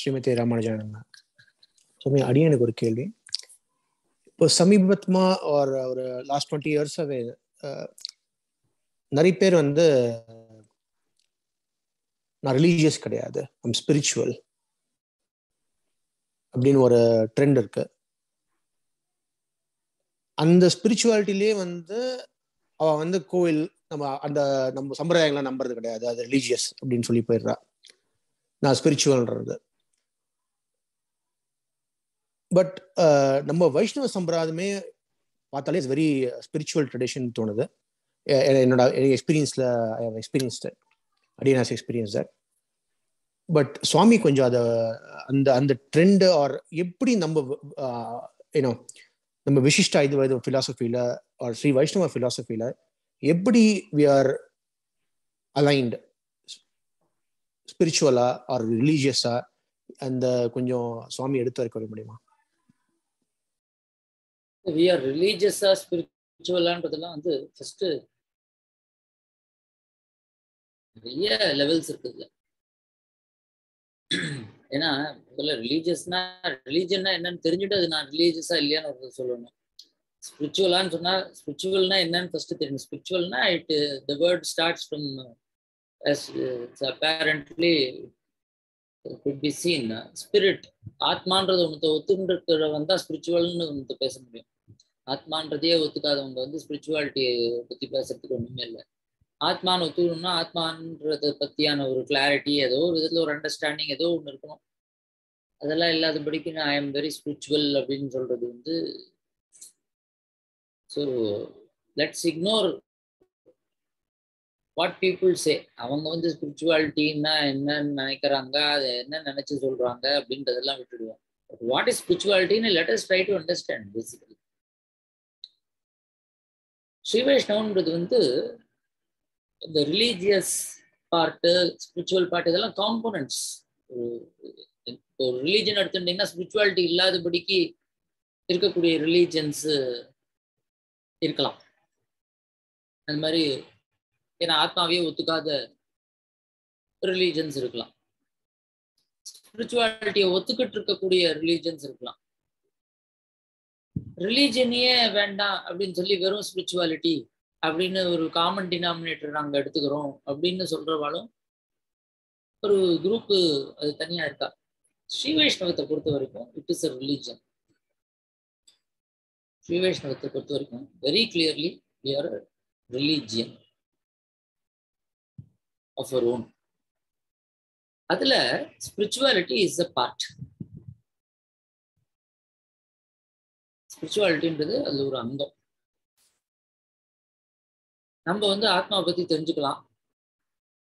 ஸ்ரீமதி ராமானுஜானந்தா சுவாமி அடியனுக்கு ஒரு கேள்வி. இப்போ சமீபமா ஒரு ஒரு லாஸ்ட் டுவெண்ட்டி இயர்ஸாகவே நிறைய பேர் வந்து நான் ரிலீஜியஸ் கிடையாது. ஐம் ஸ்பிரிச்சுவல் அப்படின்னு ஒரு ட்ரெண்ட் இருக்கு. அந்த ஸ்பிரிச்சுவாலிட்டிலே வந்து அவ வந்து கோவில் நம்ம அந்த நம்ம சம்பிரதாயங்களை நம்புறது கிடையாது. அது ரிலீஜியஸ் அப்படின்னு சொல்லி போயிடுறா. நான் ஸ்பிரிச்சுவல்ன்றது பட் uh, நம்ம வைஷ்ணவ சம்பிரதாயமே பார்த்தாலே இட்ஸ் வெரி ஸ்பிரிச்சுவல் ட்ரெடிஷன் தோணுது. என்னோட எக்ஸ்பீரியன்ஸில் எக்ஸ்பீரியன்ஸ்டு அடியன் எக்ஸ்பீரியன்ஸ் தட் பட் சுவாமி கொஞ்சம் அதை அந்த அந்த ட்ரெண்டு ஆர் எப்படி நம்ம uh, ஏன்னோ நம்ம விசிஷ்ட இது வயது ஃபிலாசபியில் ஆர் ஸ்ரீ வைஷ்ணவ ஃபிலாசபியில் எப்படி வி ஆர் அலைன்டு ஸ்பிரிச்சுவலா ஆர் ரிலீஜியஸா அந்த கொஞ்சம் சுவாமி எடுத்து வரைக்க முடியுமா? வி ஆர் ரிலீஜியஸா ஸ்பிரிச்சுவலான்றதெல்லாம் வந்து ஃபர்ஸ்ட் நிறைய லெவல்ஸ் இருக்குதுல ஏன்னா முதல்ல ரிலீஜியஸ்னா ரிலீஜன்னா என்னன்னு தெரிஞ்சுட்டு அது நான் ரிலீஜியஸா இல்லையான்னு ஒரு சொல்லணும். ஸ்பிரிச்சுவலான்னு சொன்னா ஸ்பிரிச்சுவல்னா என்னன்னு ஃபர்ஸ்ட் தெரியும். ஸ்பிரிச்சுவல்னா it the word starts from apparently could be seen spirit ஆத்மான்றது ஒன்று ஒத்துக்கிட்டு தான் ஸ்பிரிச்சுவல்னு ஒன்று பேச முடியும். ஆத்மான்றதையே ஒத்துக்காதவங்க வந்து ஸ்பிரிச்சுவாலிட்டியை பற்றி பேசுறதுக்கு ஒன்றுமே இல்லை. ஆத்மான்னு ஒத்துக்கணும்னா ஆத்மான்றதை பற்றியான ஒரு கிளாரிட்டி ஏதோ ஒரு விதத்தில் ஒரு அண்டர்ஸ்டாண்டிங் ஏதோ ஒன்று இருக்கணும். அதெல்லாம் இல்லாதபடிக்கு நான் ஐ எம் வெரி ஸ்பிரிச்சுவல் அப்படின்னு சொல்றது வந்து so let's ignore what people say அவங்க வந்து ஸ்பிரிச்சுவாலிட்டின்னா என்னன்னு நினைக்கிறாங்க அதை என்ன நினைச்சு சொல்றாங்க அப்படின்றதெல்லாம் விட்டுடுவோம். What is ஸ்பிரிச்சுவாலிட்டின்னு let's try to understand basically Sri வைஷ்ணவன்றது வந்து இந்த ரிலீஜியஸ் பார்ட்டு ஸ்பிரிச்சுவல் பார்ட் இதெல்லாம் காம்போனன்ட்ஸ் ஒரு ரிலீஜன் எடுத்துட்டீங்கன்னா ஸ்பிரிச்சுவாலிட்டி இல்லாதபடிக்கு இருக்கக்கூடிய ரிலீஜன்ஸ் இருக்கலாம். அந்த மாதிரி ஏன்னா ஆத்மாவே ஒத்துக்காத ரிலீஜன்ஸ் இருக்கலாம். ஸ்பிரிச்சுவாலிட்டியை ஒத்துக்கிட்டு இருக்கக்கூடிய ரிலீஜன்ஸ் இருக்கலாம். ரிலீஜனையே வேண்டாம் அப்படின்னு சொல்லி வெறும் ஸ்பிரிச்சுவாலிட்டி அப்படின்னு ஒரு காமன் டினாமினேட்டர் நாங்கள் எடுத்துக்கிறோம் அப்படின்னு சொல்றவாலும் ஒரு குரூப்பு அது தனியா இருக்கா? ஸ்ரீ வைஷ்ணவத்தை பொறுத்த வரைக்கும் it is a religion Shri வைஷ்ணவத்தை பொறுத்த வரைக்கும் very clearly we are religion of our own அதுல ஸ்பிரிச்சுவாலிட்டி இஸ் அ பார்ட் ஸ்பிரிச்சுவாலிட்டின்றது அது ஒரு அங்கம். நம்ம வந்து ஆத்மாவை பத்தி தெரிஞ்சுக்கலாம்.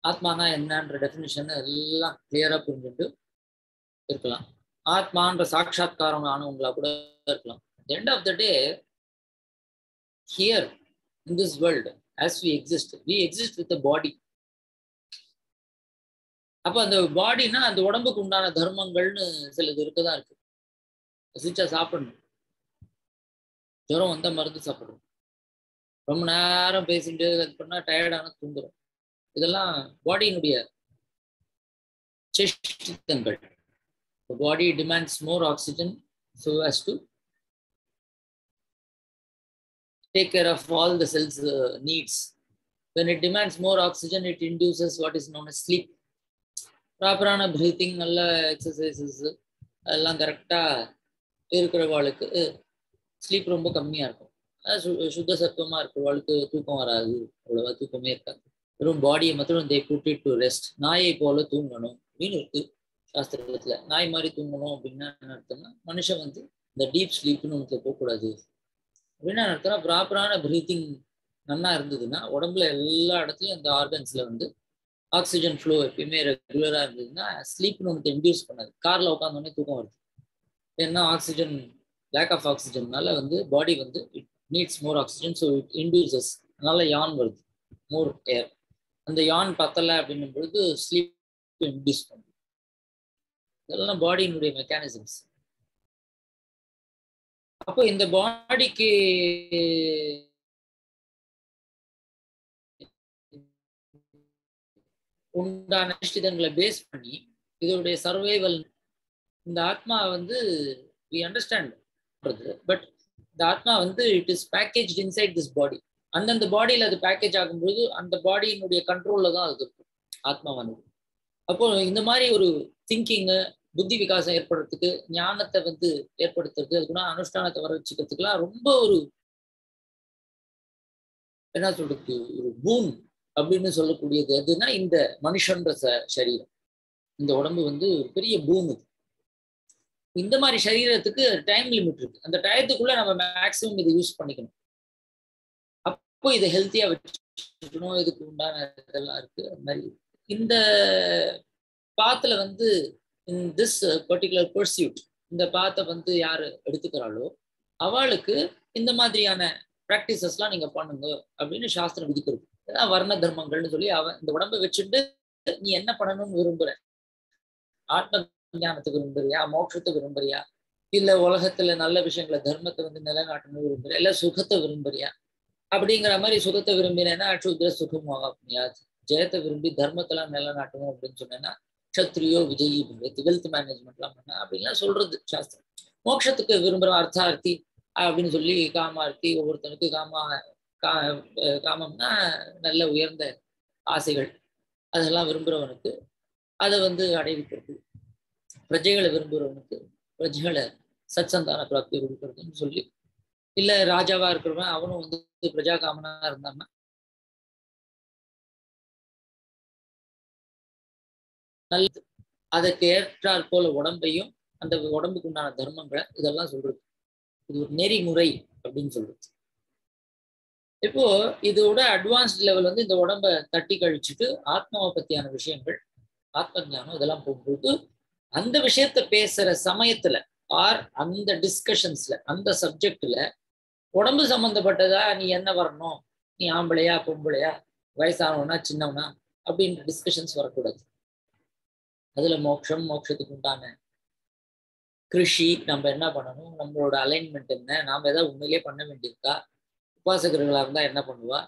ஆத்மானா என்னன்ற டெஃபினிஷன் எல்லாம் கிளியரா புரிஞ்சுட்டு இருக்கலாம். ஆத்மான்ற சாட்சா்காரம் ஆனவங்களா கூட இருக்கலாம். End of the day here in this world as we exist we exist with body அப்போ அந்த பாடினா அந்த உடம்புக்கு உண்டான தர்மங்கள்னு சிலது இருக்கதான் இருக்கு. ரசிச்சா சாப்பிடணும். ஜுரம் வந்தா மருந்து சாப்பிடணும். ரொம்ப நேரம் பேசிட்டு இது பண்ணா டயர்டான தூங்குறோம். இதெல்லாம் பாடியினுடைய சேஷ்டித்தங்கள் body demands more oxygen so as to take care of all the cells uh, needs. When it demands more oxygen it induces what is known as sleep. ப்ராப்பரான ப்ரீத்திங் நல்ல எக்ஸசைசஸ் அதெல்லாம் கரெக்டாக இருக்கிறவாளுக்கு ஸ்லீப் ரொம்ப கம்மியாக இருக்கும். சுத்த சத்துவமாக இருக்கிறவாளுக்கு தூக்கம் வராது அவ்வளோவா தூக்கமே இருக்காது. வெறும் பாடியை மாத்திரம் they put it to rest நாயை போல தூங்கணும் அப்படின்னு இருக்கு சாஸ்திரத்தில். நாய் மாதிரி தூங்கணும் அப்படின்னா என்ன அர்த்தம்னா மனுஷன் வந்து இந்த டீப் ஸ்லீப்னு ஒன்று போகக்கூடாது அப்படின்னா அர்த்தம் ப்ராப்பரான ப்ரீத்திங் நல்லா இருந்ததுன்னா உடம்புல எல்லா இடத்துலையும் அந்த ஆர்கன்ஸில் வந்து ஆக்சிஜன் ஃப்ளோ எப்பயுமே ரெகுலராக இருந்ததுன்னா ஸ்லீப்னு ஒன்று இன்டியூஸ் பண்ணாது. காரில் உட்காந்தோடனே தூக்கம் வருது. ஏன்னா ஆக்சிஜன் லேக் ஆஃப் ஆக்சிஜன்னால வந்து பாடி வந்து it needs more oxygen so it induces அதனால யான் வருது. மோர் ஏர் அந்த யான் பத்தலை அப்படின்னும் பொழுது ஸ்லீப் இன்டியூஸ் பண்ணுது. இதெல்லாம் பாடியினுடைய மெக்கானிசம்ஸ் அப்போ இந்த பாடிக்கு உண்டான நிஷ்டிதங்களை பேஸ் பண்ணி இதோடைய சர்வைவல் இந்த ஆத்மா வந்து வி அண்டர்ஸ்டாண்ட் பட் இந்த ஆத்மா வந்து it is package inside this body அந்தந்த பாடியில் அது பேக்கேஜ் ஆகும்போது அந்த பாடியினுடைய கண்ட்ரோலில் தான் அது இருக்கும் ஆத்மாவானது அப்போ இந்த மாதிரி ஒரு திங்கிங்கு புத்தி விகாசம் ஏற்படுறதுக்கு ஞானத்தை வந்து ஏற்படுத்துறது அதுக்குன்னா அனுஷ்டானத்தை வர வச்சுக்கிறதுக்குலாம் ரொம்ப ஒரு என்ன சொல்றது ஒரு பூன் அப்படின்னு சொல்லக்கூடியது எதுனா இந்த மனுஷன்ற ச சரீரம். இந்த உடம்பு வந்து ஒரு பெரிய பூமி. இந்த மாதிரி சரீரத்துக்கு டைம் லிமிட் இருக்கு. அந்த டயத்துக்குள்ள நம்ம மேக்சிமம் இதை யூஸ் பண்ணிக்கணும். அப்போ இதை ஹெல்த்தியா வச்சுக்கணும். இதுக்கு உண்டான இதெல்லாம் இருக்கு. அது மாதிரி இந்த பாத்துல வந்து இன் திஸ் பர்டிகுலர் பர்சியூட் இந்த பாத்தை வந்து யாரு எடுத்துக்கிறாளோ அவளுக்கு இந்த மாதிரியான ப்ராக்டிசஸ்லாம் நீங்க பண்ணுங்க அப்படின்னு சாஸ்திரம் விதிக்கிறது வர்ண தர்மங்கள்னு சொல்லி அவன் இந்த உடம்பை வச்சுட்டு நீ என்ன பண்ணணும்னு விரும்புற? ஆத்ம ஞானத்துக்கு விரும்புறியா? மோட்சத்துக்கு விரும்புறியா? இல்ல உலகத்துல நல்ல விஷயங்களை தர்மத்தை வந்து நிலைநாட்டணும் விரும்புறியா? இல்ல சுகத்தை விரும்புறியா? அப்படிங்கிற மாதிரி சுகத்தை விரும்பினேன்னா அச்சுத்திர சுகம் ஆகாது ஜெயத்தை விரும்பி தர்மத்தெல்லாம் நிலைநாட்டணும் அப்படின்னு சொன்னேன்னா க்ஷத்ரியோ விஜயி வெல்த் மேனேஜ்மெண்ட்லாம் பண்ண. அப்படின்லாம் சொல்றது சாஸ்திரம். மோட்சத்துக்கு விரும்புற அர்த்தார்த்தி அப்படின்னு சொல்லி காமார்த்தி ஒவ்வொருத்தனுக்கு காமா கா காமம்னா நல்ல உயர்ந்த ஆசைகள். அதெல்லாம் விரும்புகிறவனுக்கு அதை வந்து அடைவிக்கிறது. பிரஜைகளை விரும்புகிறவனுக்கு பிரஜைகளை சத்சந்தான பிராப்தி கொடுக்கறதுன்னு சொல்லி. இல்ல ராஜாவா இருக்கிறவன் அவனும் வந்து பிரஜா காமனா இருந்தான்னா நல்லது. அதற்கு ஏற்றாற் போல உடம்பையும் அந்த உடம்புக்கு உண்டான தர்மங்களை இதெல்லாம் சொல்றது. இது ஒரு நெறிமுறை அப்படின்னு சொல்றது. இப்போ இதோட அட்வான்ஸ்ட் லெவல் வந்து இந்த உடம்ப தட்டி கழிச்சுட்டு ஆத்மாவை பத்தியான விஷயங்கள் ஆத்ம ஞானம் இதெல்லாம் போகும்போது அந்த விஷயத்த பேசுற சமயத்துல ஆர் அந்த டிஸ்கஷன்ஸ்ல அந்த சப்ஜெக்ட்ல உடம்பு சம்பந்தப்பட்டதா நீ என்ன வரணும்? நீ ஆம்பளையா பொம்பளையா வயசானவனா சின்னவனா அப்படின்ற டிஸ்கஷன்ஸ் வரக்கூடாது. அதுல மோட்சம் மோட்சத்துக்கு உண்டான கிருஷி நம்ம என்ன பண்ணணும்? நம்மளோட அலைன்மெண்ட் என்ன? நாம ஏதாவது உண்மையிலே பண்ண வேண்டியிருக்கா? உபாசகர்களாக இருந்தால் என்ன பண்ணுவா?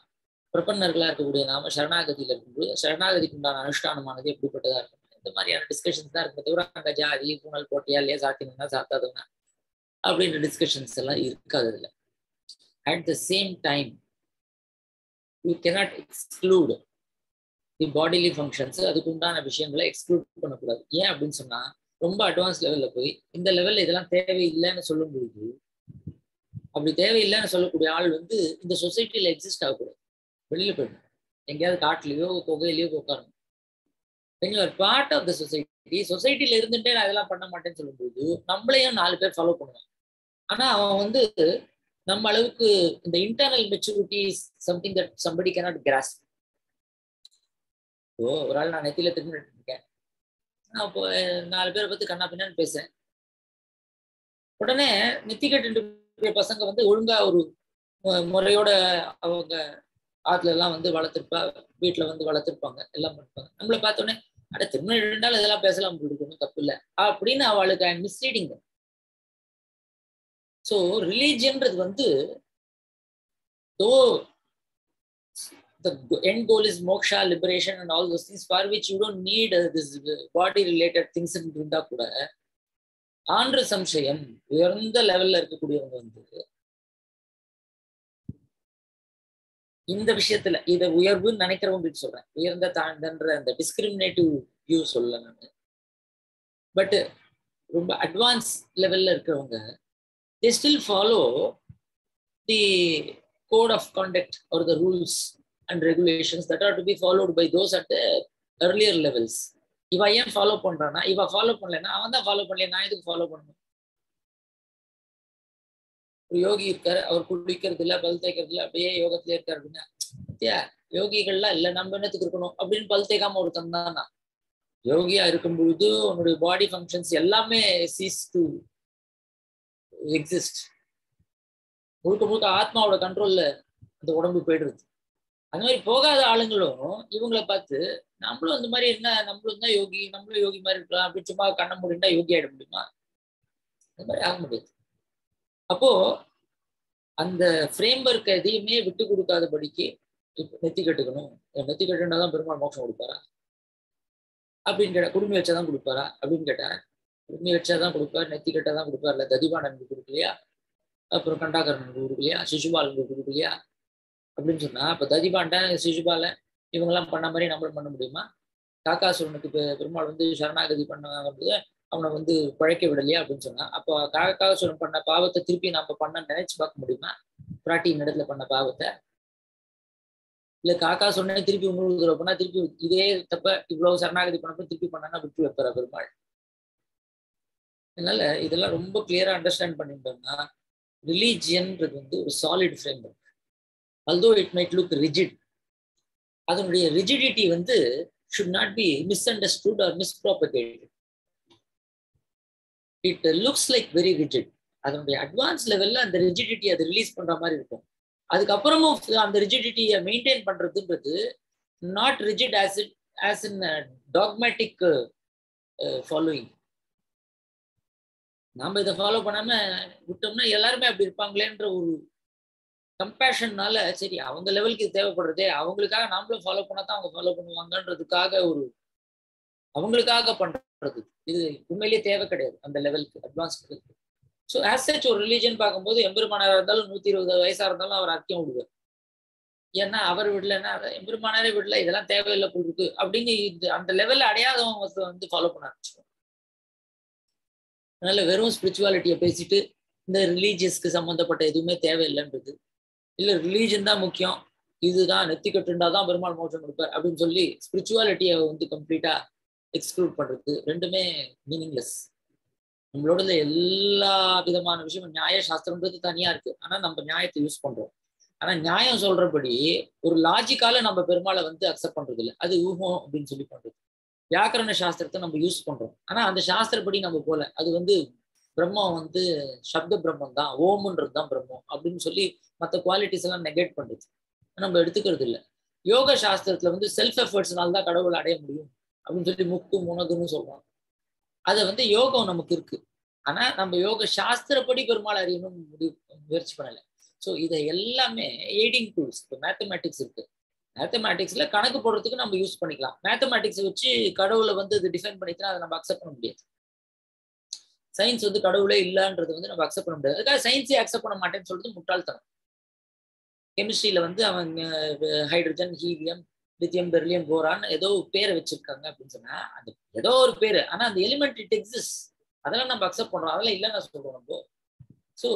பிரபன்னர்களா இருக்கக்கூடிய நாம சரணாகதியில் இருக்கும்போது சரணாகதிக்கு உண்டான அனுஷ்டானமானது எப்படிப்பட்டதாக இருக்கும் இந்த மாதிரியான டிஸ்கஷன்ஸ் தான் இருக்கும் தவிர அங்க ஜாதி பூனல் போட்டியா இல்லையா சாத்தினா சாத்தாதவனா அப்படின்ற டிஸ்கஷன்ஸ் எல்லாம் இருக்காது இதுல at the same time you cannot exclude the bodily functions அதுக்குண்டான விஷயங்களை எக்ஸ்க்ளூட் பண்ணக்கூடாது. ஏன் அப்படின்னு சொன்னா ரொம்ப அட்வான்ஸ் லெவல்ல போய் இந்த லெவல்ல இதெல்லாம் தேவையில்லைன்னு சொல்லும்போது அப்படி தேவையில்லைன்னு சொல்லக்கூடிய ஆள் வந்து இந்த சொசைட்டில எக்ஸிஸ்ட் ஆகக்கூடாது. வெளியில் போயிடும் எங்கேயாவது காட்டுலயோ புகையிலையோ உட்காரணும். When you are part of the society சொசைட்டில இருந்துட்டே நான் இதெல்லாம் பண்ண மாட்டேன்னு சொல்லும்போது நம்மளையும் நாலு பேர் ஃபாலோ பண்ணுவான் ஆனா அவன் வந்து நம்ம அளவுக்கு இந்த internal maturity something that somebody cannot cross ஓ ஒரு ஆள் நான் நெத்தியில திரும்பிட்டு இருக்கேன். நான் இப்போ நாலு பேரை பத்தி கண்ணா பின்னான்னு பேசுறேன். உடனே நெத்தி கட்டு பசங்க வந்து ஒழுங்கா ஒரு முறையோட அவங்க ஆத்துல எல்லாம் வந்து வளர்த்துருப்பா வீட்டுல வந்து வளர்த்துருப்பாங்க எல்லாம் பண்ணிருப்பாங்க நம்மளை பார்த்தோன்னே அட திருமணம் இருந்தாலும் இதெல்லாம் பேசலாம் ஒன்றும் தப்பு இல்லை அப்படின்னு அவளுக்கு ஐ மிஸ்லீடிங் ஸோ ரிலீஜியன்றது வந்து தோ the end goal is moksha liberation and all those things for which you don't need uh, this body related things இருந்தா கூட ஆண்டு சம்சயம் உயர்ந்த லெவல்ல இருக்கக்கூடியவங்க வந்து இந்த விஷயத்துல இதை உயர்வுன்னு நினைக்கிறவங்களுக்கு சொல்றேன். உயர்ந்த தாழ்ந்தன்ற அந்த டிஸ்கிரிமினேட்டிவ் வியூ சொல்ல நான். பட் ரொம்ப அட்வான்ஸ் லெவல்ல இருக்கிறவங்க they still follow the code of conduct or the rules and regulations that are to be followed by those at earlier levels இவ ஏன் ஃபாலோ பண்றானா இவ ஃபாலோ பண்ணலன்னா அவன் தான் ஃபாலோ பண்ணல நான் எதுக்கு ஃபாலோ பண்ணணும்? ஒரு யோகி இருக்காரு அவர் குளிக்கிறது இல்ல பல் தேய்க்கிறது இல்லை அப்படியே யோகத்துல இருக்காரு அப்படின்னா சத்தியா யோகிகள்லாம் இல்ல நம்ம என்னத்துக்கு இருக்கணும்? அப்படின்னு பல் தேய்க்காம ஒருத்தன் தானா? யோகியா இருக்கும் பொழுது உன்னுடைய பாடி ஃபங்க்ஷன்ஸ் எல்லாமே சீஸ் டு எக்ஸிஸ்ட் முழுக்க முழுக்க ஆத்மாவோட கண்ட்ரோல்ல அந்த உடம்பு போயிடுறது அந்த மாதிரி போகாத ஆளுங்களும் இவங்களை பார்த்து நம்மளும் இந்த மாதிரி என்ன நம்மளும் தான் யோகி நம்மளும் யோகி மாதிரி இருக்கலாம். அப்படி சும்மா கண்ண முடிந்தா யோகி ஆயிட முடியுமா? அந்த மாதிரி ஆக முடியாது. அப்போ அந்த ஃப்ரேம் ஒர்க் எதையுமே விட்டு கொடுக்காதபடிக்கு இப்போ நெத்தி கட்டுக்கணும். நெத்தி கட்டுனா தான் பெருமாள் மோட்சம் கொடுப்பாரா? அப்படின்னு கேட்டா குடும்பம் வச்சாதான் கொடுப்பாரா? அப்படின்னு கேட்டா உண்மை வச்சாதான் கொடுப்பார் நெத்தி கட்டாதான் கொடுப்பார். இல்ல ததிபானனுக்கு கொடுக்கலையா? அப்புறம் கண்டாகரனுக்கு கொடுக்கலையா? சிசுபாலனுக்கு கொடுக்கலையா? அப்படின்னு சொன்னா அப்ப ததிபாண்ட சிசுபால இவங்கெல்லாம் பண்ண மாதிரி நம்மளும் பண்ண முடியுமா? காக்காசுரனுக்கு பெருமாள் வந்து சரணாகதி பண்ண அவனை வந்து பழைக்க விடலையா அப்படின்னு சொன்னான் அப்போ காக்காசுரன் பண்ண பாவத்தை திருப்பி நம்ம பண்ண நினைச்சு பார்க்க முடியுமா? பிராட்டியின் இடத்துல பண்ண பாவத்தை. இல்ல காக்கா சொன்னே திருப்பி இன்னொரு தடவை பண்ணா திருப்பி இதே தப்ப இவ்வளவு சரணாகதி பண்ணப்ப திருப்பி பண்ணனா விட்டு வைப்பார பெருமாள்? அதனால இதெல்லாம் ரொம்ப கிளியரா அண்டர்ஸ்டாண்ட் பண்ணிட்டோம்னா ரிலீஜியன்றது வந்து ஒரு solid framework although it might look rigid அதனுடைய ரிஜிடிட்டி வந்து should not be misunderstood or mis mispropagated it looks like very rigid அதனுடைய அட்வான்ஸ் லெவல்ல அந்த ரிஜிடிட்டி அதை ரிலீஸ் பண்ற மாதிரி இருக்கும். அதுக்கப்புறமும் அந்த ரிஜிடிட்டியை மெயின்டைன் பண்றதுன்றது not rigid as it as in dogmatic following நாம இதை ஃபாலோ பண்ணாம விட்டோம்னா எல்லாருமே அப்படி இருப்பாங்களேன்ற ஒரு கம்பேஷன்னால சரி அவங்க லெவலுக்கு இது தேவைப்படுறதே அவங்களுக்காக நாமளும் ஃபாலோ பண்ணா தான் அவங்க ஃபாலோ பண்ணுவாங்கன்றதுக்காக ஒரு அவங்களுக்காக பண்றது. இது உண்மையிலேயே தேவை கிடையாது அந்த லெவலுக்கு அட்வான்ஸ் லெவலுக்கு ஸோ ஆஸ் சச் ஒரு ரிலீஜன் பார்க்கும்போது எம்பெருமானாராக இருந்தாலும் நூத்தி இருபது வயசா இருந்தாலும் அவர் அர்க்கியம் விடுவார். ஏன்னா அவர் விடலன்னா அதை எம்பெருமானாரே விடல இதெல்லாம் தேவையில்லை போட்டுருக்கு அப்படின்னு இது அந்த லெவல்ல அடையாதவங்க வந்து ஃபாலோ பண்ண ஆரம்பிச்சிடும் அதனால வெறும் ஸ்பிரிச்சுவாலிட்டியை பேசிட்டு இந்த ரிலீஜியஸ்க்கு சம்மந்தப்பட்ட எதுவுமே தேவையில்லைன்றது. இல்ல ரிலீஜன் தான் முக்கியம். இதுதான் நெத்தி தான் பெருமாள் மோட்சம் கொடுப்பார் அப்படின்னு சொல்லி ஸ்பிரிச்சுவாலிட்டியை வந்து கம்ப்ளீட்டா எக்ஸ்க்ளூட் பண்றது ரெண்டுமே மீனிங்லெஸ் நம்மளோட எல்லா விதமான விஷயமும் நியாய சாஸ்திரம்ன்றது தனியா இருக்கு. ஆனா நம்ம நியாயத்தை யூஸ் பண்றோம். ஆனா நியாயம் சொல்றபடி ஒரு லாஜிக்கால நம்ம பெருமாளை வந்து அக்செப்ட் பண்றது இல்லை அது ஊகம் அப்படின்னு சொல்லி பண்றது. வியாக்கரண சாஸ்திரத்தை நம்ம யூஸ் பண்றோம். ஆனா அந்த சாஸ்திரப்படி நம்ம போல அது வந்து பிரம்மம் வந்து சப்த பிரம்மம் தான் ஓமுன்றது தான் பிரம்மம் அப்படின்னு சொல்லி மற்ற குவாலிட்டிஸ் எல்லாம் நெகேட் பண்ணுது நம்ம எடுத்துக்கிறது இல்லை. யோக சாஸ்திரத்துல வந்து செல்ஃப் எஃபர்ட்ஸ்னால தான் கடவுள் அடைய முடியும் அப்படின்னு சொல்லி முக்கு முனகுன்னு சொல்லுவாங்க அதை வந்து யோகம் நமக்கு இருக்கு. ஆனா நம்ம யோக சாஸ்திரப்படி பெருமாள் அறியணும் முடிவு முயற்சி பண்ணல. ஸோ இதை எல்லாமே எய்டிங் டூல்ஸ் இப்போ மேத்தமேட்டிக்ஸ் இருக்கு. மேத்தமேட்டிக்ஸ்ல கணக்கு போடுறதுக்கு நம்ம யூஸ் பண்ணிக்கலாம். மேத்தமேட்டிக்ஸ் வச்சு கடவுளை வந்து இது டிஃபைன் பண்ணிக்கலாம் அதை நம்ம அக்செப்ட் பண்ண முடியாது. சயின்ஸ் வந்து கடவுளே இல்லைன்றது வந்து நம்ம அக்செப்ட் பண்ண முடியாது. அதுக்காக சயின்ஸே அக்செப்ட் பண்ண மாட்டேன்னு சொல்றது முட்டாள்தனம். கெமிஸ்ட்ரியில வந்து அவங்க hydrogen helium lithium beryllium boron ஏதோ பேரை வச்சிருக்காங்க அப்படின்னு சொன்னா அது ஏதோ ஒரு பேரு. ஆனா அந்த எலிமெண்ட் இட் எக்ஸிஸ்ட் அதெல்லாம் நம்ம அக்செப்ட் பண்றோம். அதெல்லாம் இல்லைன்னு சொல்றோம் நம்ம ஸோ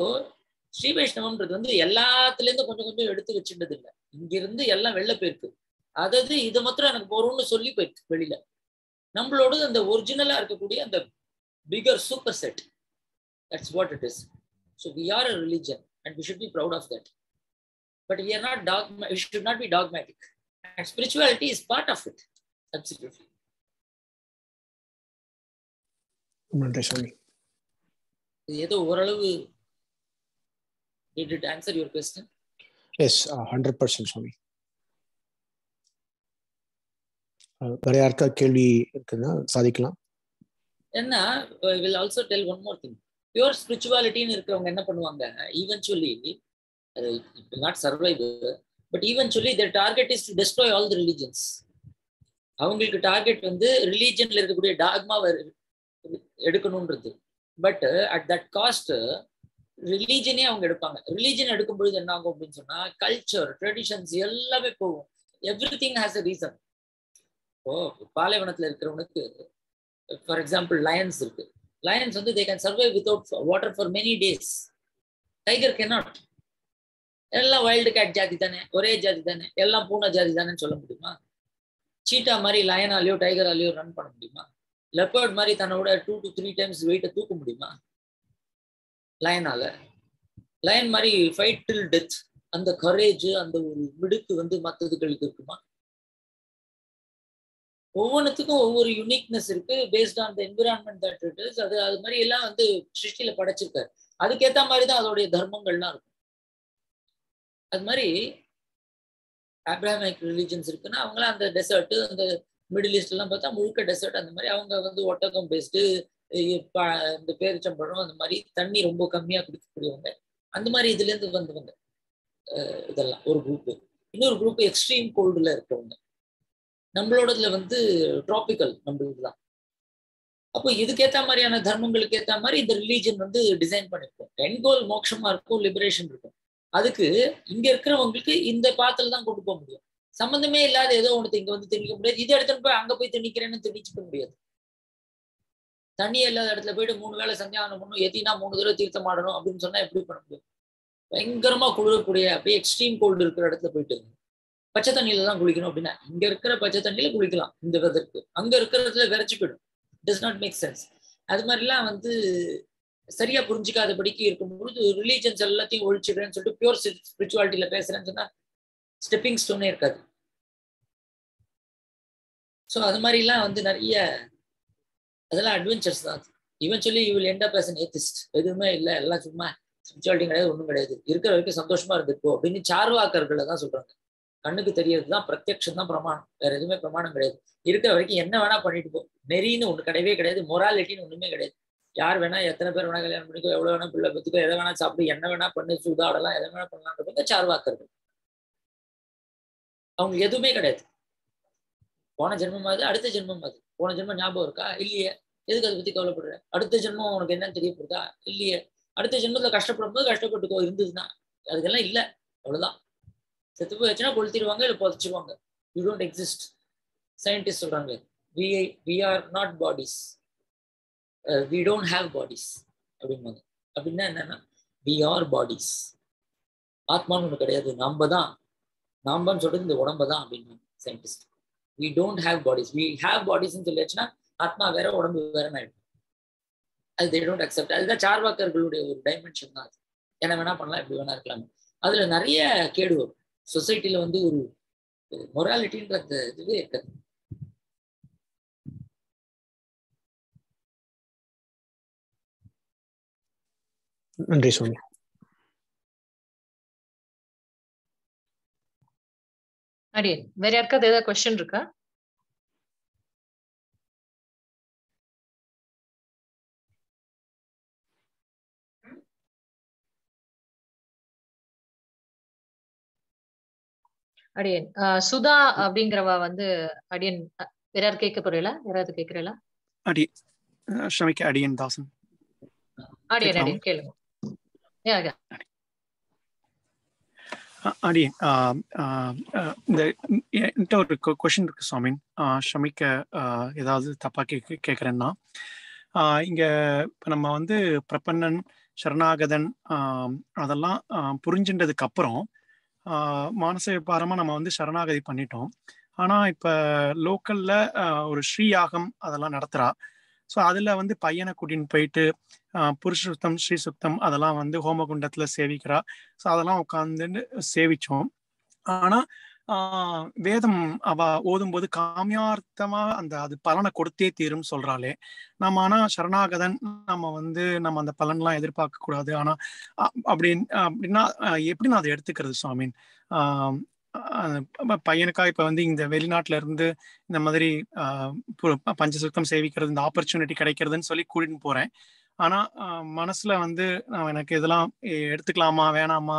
ஸ்ரீ வைஷ்ணவம்ன்றது வந்து எல்லாத்துலேருந்து கொஞ்சம் கொஞ்சம் எடுத்து வச்சுட்டது இல்லை. இங்கிருந்து எல்லாம் வெளில போயிருக்கு. அதாவது இது மாத்திரம் எனக்கு போறோம்னு சொல்லி போயிருக்கு வெளியில நம்மளோட அந்த ஒரிஜினலா இருக்கக்கூடிய அந்த figure super set that's what it is so we are a religion and we should be proud of that but we are not dog we should not be dogmatic and spirituality is part of it absolutely நன்றி சுவாமி இது ஏதோ ஓரளவு did it answer your question yes hundred percent Swami ah, வேற யாருக்கா கேள்வி இருக்குன்னா சாதிக்கலாம் ஏன்னா will also tell one more thing pure ஸ்பிரிச்சுவாலிட்டின்னு இருக்கிறவங்க என்ன பண்ணுவாங்க? Eventually not survive but eventually the target is to destroy all the religions அவங்களுக்கு டார்கெட் வந்து ரிலீஜன்ல இருக்கக்கூடிய டாக்மாவை எடுக்கணுன்றது பட் அட் தட் காஸ்ட் ரிலீஜனே அவங்க எடுப்பாங்க. ரிலீஜன் எடுக்கும் பொழுது என்ன ஆகும் அப்படின்னு சொன்னா கல்ச்சர் ட்ரெடிஷன்ஸ் எல்லாமே போகும். Every thing has a reason இப்போ பாலைவனத்துல இருக்கிறவனுக்கு ஃபார் எக்ஸாம்பிள் லயன்ஸ் இருக்கு. லயன்ஸ் வந்து they can survive without water for many days tiger cannot எல்லாம் வைல்டு கேட் ஜாதி தானே ஒரே ஜாதி தானே எல்லாம் பூனை ஜாதி தானேன்னு சொல்ல முடியுமா? சீட்டா மாதிரி லயனாலேயோ டைகராலேயோ ரன் பண்ண முடியுமா? லெப்பர்ட் மாதிரி தன்னோட டூ டு த்ரீ டைம்ஸ் வெயிட்டை தூக்க முடியுமா? லயனால லயன் மாதிரி ஃபைட் டில் டெத் அந்த கரேஜ் அந்த ஒரு மிடுக்கு வந்து மற்றதுகளுக்கு இருக்குமா? ஒவ்வொன்றுத்துக்கும் ஒவ்வொரு யூனிக்னஸ் இருக்கு based on the environment that it is அது அது மாதிரி எல்லாம் வந்து சிருஷ்டியில படைச்சிருக்காரு. அதுக்கேத்த மாதிரி தான் அதோடைய தர்மங்கள்லாம் இருக்கும். அது மாதிரி ஆப்ராமிக் ரிலிஜன்ஸ் இருக்குன்னா அவங்களாம் அந்த டெசர்ட்டு அந்த மிடில் ஈஸ்ட்லாம் எல்லாம் பார்த்தா முழுக்க டெசர்ட் அந்த மாதிரி. அவங்க வந்து ஒட்டகம் பேஸ்டு இந்த பேரிச்சம்பழம் அந்த மாதிரி தண்ணி ரொம்ப கம்மியாக குடிக்கக்கூடியவங்க. அந்த மாதிரி இதுலேருந்து வந்தவங்க. இதெல்லாம் ஒரு குரூப்பு இன்னொரு குரூப் எக்ஸ்ட்ரீம் கோல்டில் இருக்கிறவங்க நம்மளோடதுல வந்து டிராபிக்கல் நம்மளுக்கு தான் அப்போ இதுக்கேத்த மாதிரியான தர்மங்களுக்கு ஏத்த மாதிரி இந்த ரிலீஜன் வந்து டிசைன் பண்ணிருக்கும். என் கோல் மோட்சமா இருக்கும் லிபரேஷன் இருக்கும். அதுக்கு இங்க இருக்கிறவங்களுக்கு இந்த பாத்துல தான் கொண்டு போக முடியும். சம்பந்தமே இல்லாத ஏதோ ஒன்று இங்க வந்து திணிக்க முடியாது. இது எடுத்துட்டு போய் அங்க போய் திணிக்கிறேன்னு திணிச்சுக்க முடியாது. தண்ணி இல்லாத இடத்துல போயிட்டு மூணு வேளை சந்தியானம் பண்ணும் எத்தினா மூணு தடவை தீர்த்தம் ஆடணும் அப்படின்னு சொன்னா எப்படி பண்ண முடியும்? பயங்கரமா குளிரக்கூடிய அப்படியே எக்ஸ்ட்ரீம் கோல்டு இருக்கிற இடத்துல போயிட்டு பச்சை தண்ணியில தான் குளிக்கணும் அப்படின்னா இங்க இருக்கிற பச்சை தண்ணியில குளிக்கலாம் இந்த வெதருக்கு அங்க இருக்கிறதுல விரைச்சு போயிடும். டஸ் நாட் மேக் சென்ஸ் அது மாதிரிலாம் வந்து சரியா புரிஞ்சுக்காதபடிக்கு இருக்கும்பொழுது ரிலீஜன்ஸ் எல்லாத்தையும் ஒழிச்சிடுறேன்னு சொல்லிட்டு பியூர் ஸ்பிரிச்சுவாலிட்டியில பேசுறேன்னு சொன்னா ஸ்டெப்பிங் ஸ்டோனே இருக்காது. ஸோ அது மாதிரிலாம் வந்து நிறைய அதெல்லாம் அட்வென்ச்சர்ஸ் தான் eventually you will end up as எதுவுமே இல்லை. எல்லாம் சும்மா ஸ்பிரிச்சுவாலிட்டி கிடையாது ஒன்றும் கிடையாது. இருக்கிற வரைக்கும் சந்தோஷமா இருந்துக்கோ அப்படின்னு சார்வாக்கர்களை தான் சொல்றாங்க. கண்ணுக்கு தெரியறது தான் பிரத்யக்ஷம் தான் பிரமாணம். வேற எதுவுமே பிரமாணம் கிடையாது. இருக்கிற வரைக்கும் என்ன வேணா பண்ணிட்டு போ. நெறின்னு ஒண்ணு கிடையவே கிடையாது. மொராலிட்டின்னு ஒண்ணுமே கிடையாது. யார் வேணா எத்தனை பேர் வேணா கல்யாணம் பண்ணிக்கோ எவ்வளவு வேணா பிள்ளை பத்துக்கோ எதை வேணா சாப்பிடு என்ன வேணா பண்ணு சூதாடலாம் எதை வேணா பண்ணலாம்ன்றது சார்வாக்கர்கள் அவங்க எதுவுமே கிடையாது. போன ஜென்மம் அது அடுத்த ஜென்மம் அது. போன ஜென்மம் ஞாபகம் இருக்கா? இல்லையே. எதுக்கு அதை பத்தி கவலைப்படுற? அடுத்த ஜென்மம் உனக்கு என்னன்னு தெரிய போகுதா இல்லையே. அடுத்த ஜென்மத்துல கஷ்டப்படும் போது கஷ்டப்பட்டுக்கோ இருந்ததுன்னா. அதுக்கெல்லாம் இல்லை. அவ்வளவுதான். செத்து போயிடுச்சுன்னா கொளுத்திடுவாங்க இல்லை புதைச்சிருவாங்க. யூ டோன்ட் எக்ஸிஸ்ட் சயின்டிஸ்ட் சொல்றாங்க we we are not bodies we don't have bodies அப்படிம்பாங்க. அப்படின்னா என்னன்னா வி ஆர் பாடிஸ் ஆத்மான்னு ஒன்று கிடையாது. நம்ம தான். நாம்பன்னு சொல்றது இந்த உடம்ப தான் அப்படின்னு scientist we don't have bodies we have பாடிஸ்ன்னு சொல்லியாச்சுன்னா ஆத்மா வேற உடம்பு வேற ஆயிடும் அது தே டோன்ட் அக்செப்ட் அதுதான் சார்வாக்கர்களுடைய ஒரு டைமென்ஷன் தான் அது. என்ன வேணா பண்ணலாம் எப்படி வேணா இருக்கலாம். அதுல நிறைய கேடு வரும். சொசைட்டில வந்து ஒரு மொராலிட்டின்ற அந்த இதுவே இருக்காது. நன்றி சுவாமி. அடியே வேற யாருக்காவது ஏதாவது கொஸ்டின் இருக்கா? அடியன். சுதா அப்படிங்கிறவ வந்து அடியன் வேற கேட்க போறீங்களா யாராவது கேக்குறீங்களா அடி ஷமிக்க அடியன் தாசன். அடியன்? அடியன் கேளுங்க. அடியன் இந்த என்கிட்ட ஒரு கொஷின் இருக்கு சுவாமின் ஷமிக்க ஏதாவது தப்பா கேட்க கேட்குறேன்னா. இங்க இப்ப நம்ம வந்து பிரபன்னன் சரணாகதன் ஆஹ் அதெல்லாம் புரிஞ்சின்றதுக்கு அப்புறம் ஆஹ் மானச நம்ம வந்து சரணாகதி பண்ணிட்டோம். ஆனால் இப்போ லோக்கலில் ஒரு ஸ்ரீயாகம் அதெல்லாம் நடத்துகிறா ஸோ அதில் வந்து பையனை கூட்டின்னு போயிட்டு ஆஹ் புருஷ சுத்தம் ஸ்ரீ சுத்தம் அதெல்லாம் வந்து ஹோமகுண்டத்தில் சேவிக்கிறா. ஸோ அதெல்லாம் உட்காந்துன்னு சேவித்தோம் ஆனால் ஆஹ் வேதம் அவ ஓதும்போது காமியார்த்தமா அந்த அது பலனை கொடுத்தே தீரும் சொல்றாளே. நம்ம ஆனா சரணாகதன் நம்ம வந்து நம்ம அந்த பலன்லாம் எதிர்பார்க்க கூடாது. ஆனா அ- அப்படி அப்படின்னா எப்படி நான் அதை எடுத்துக்கிறது சுவாமின் ஆஹ் பையனுக்கா இப்ப வந்து இந்த வெளிநாட்டுல இருந்து இந்த மாதிரி ஆஹ் பஞ்சசுத்தம் சேவிக்கிறது இந்த ஆப்பர்ச்சுனிட்டி கிடைக்கிறதுன்னு சொல்லி கூட்டிட்டு போறேன். ஆனா மனசுல வந்து நான் எனக்கு இதெல்லாம் எடுத்துக்கலாமா? வேணாமா?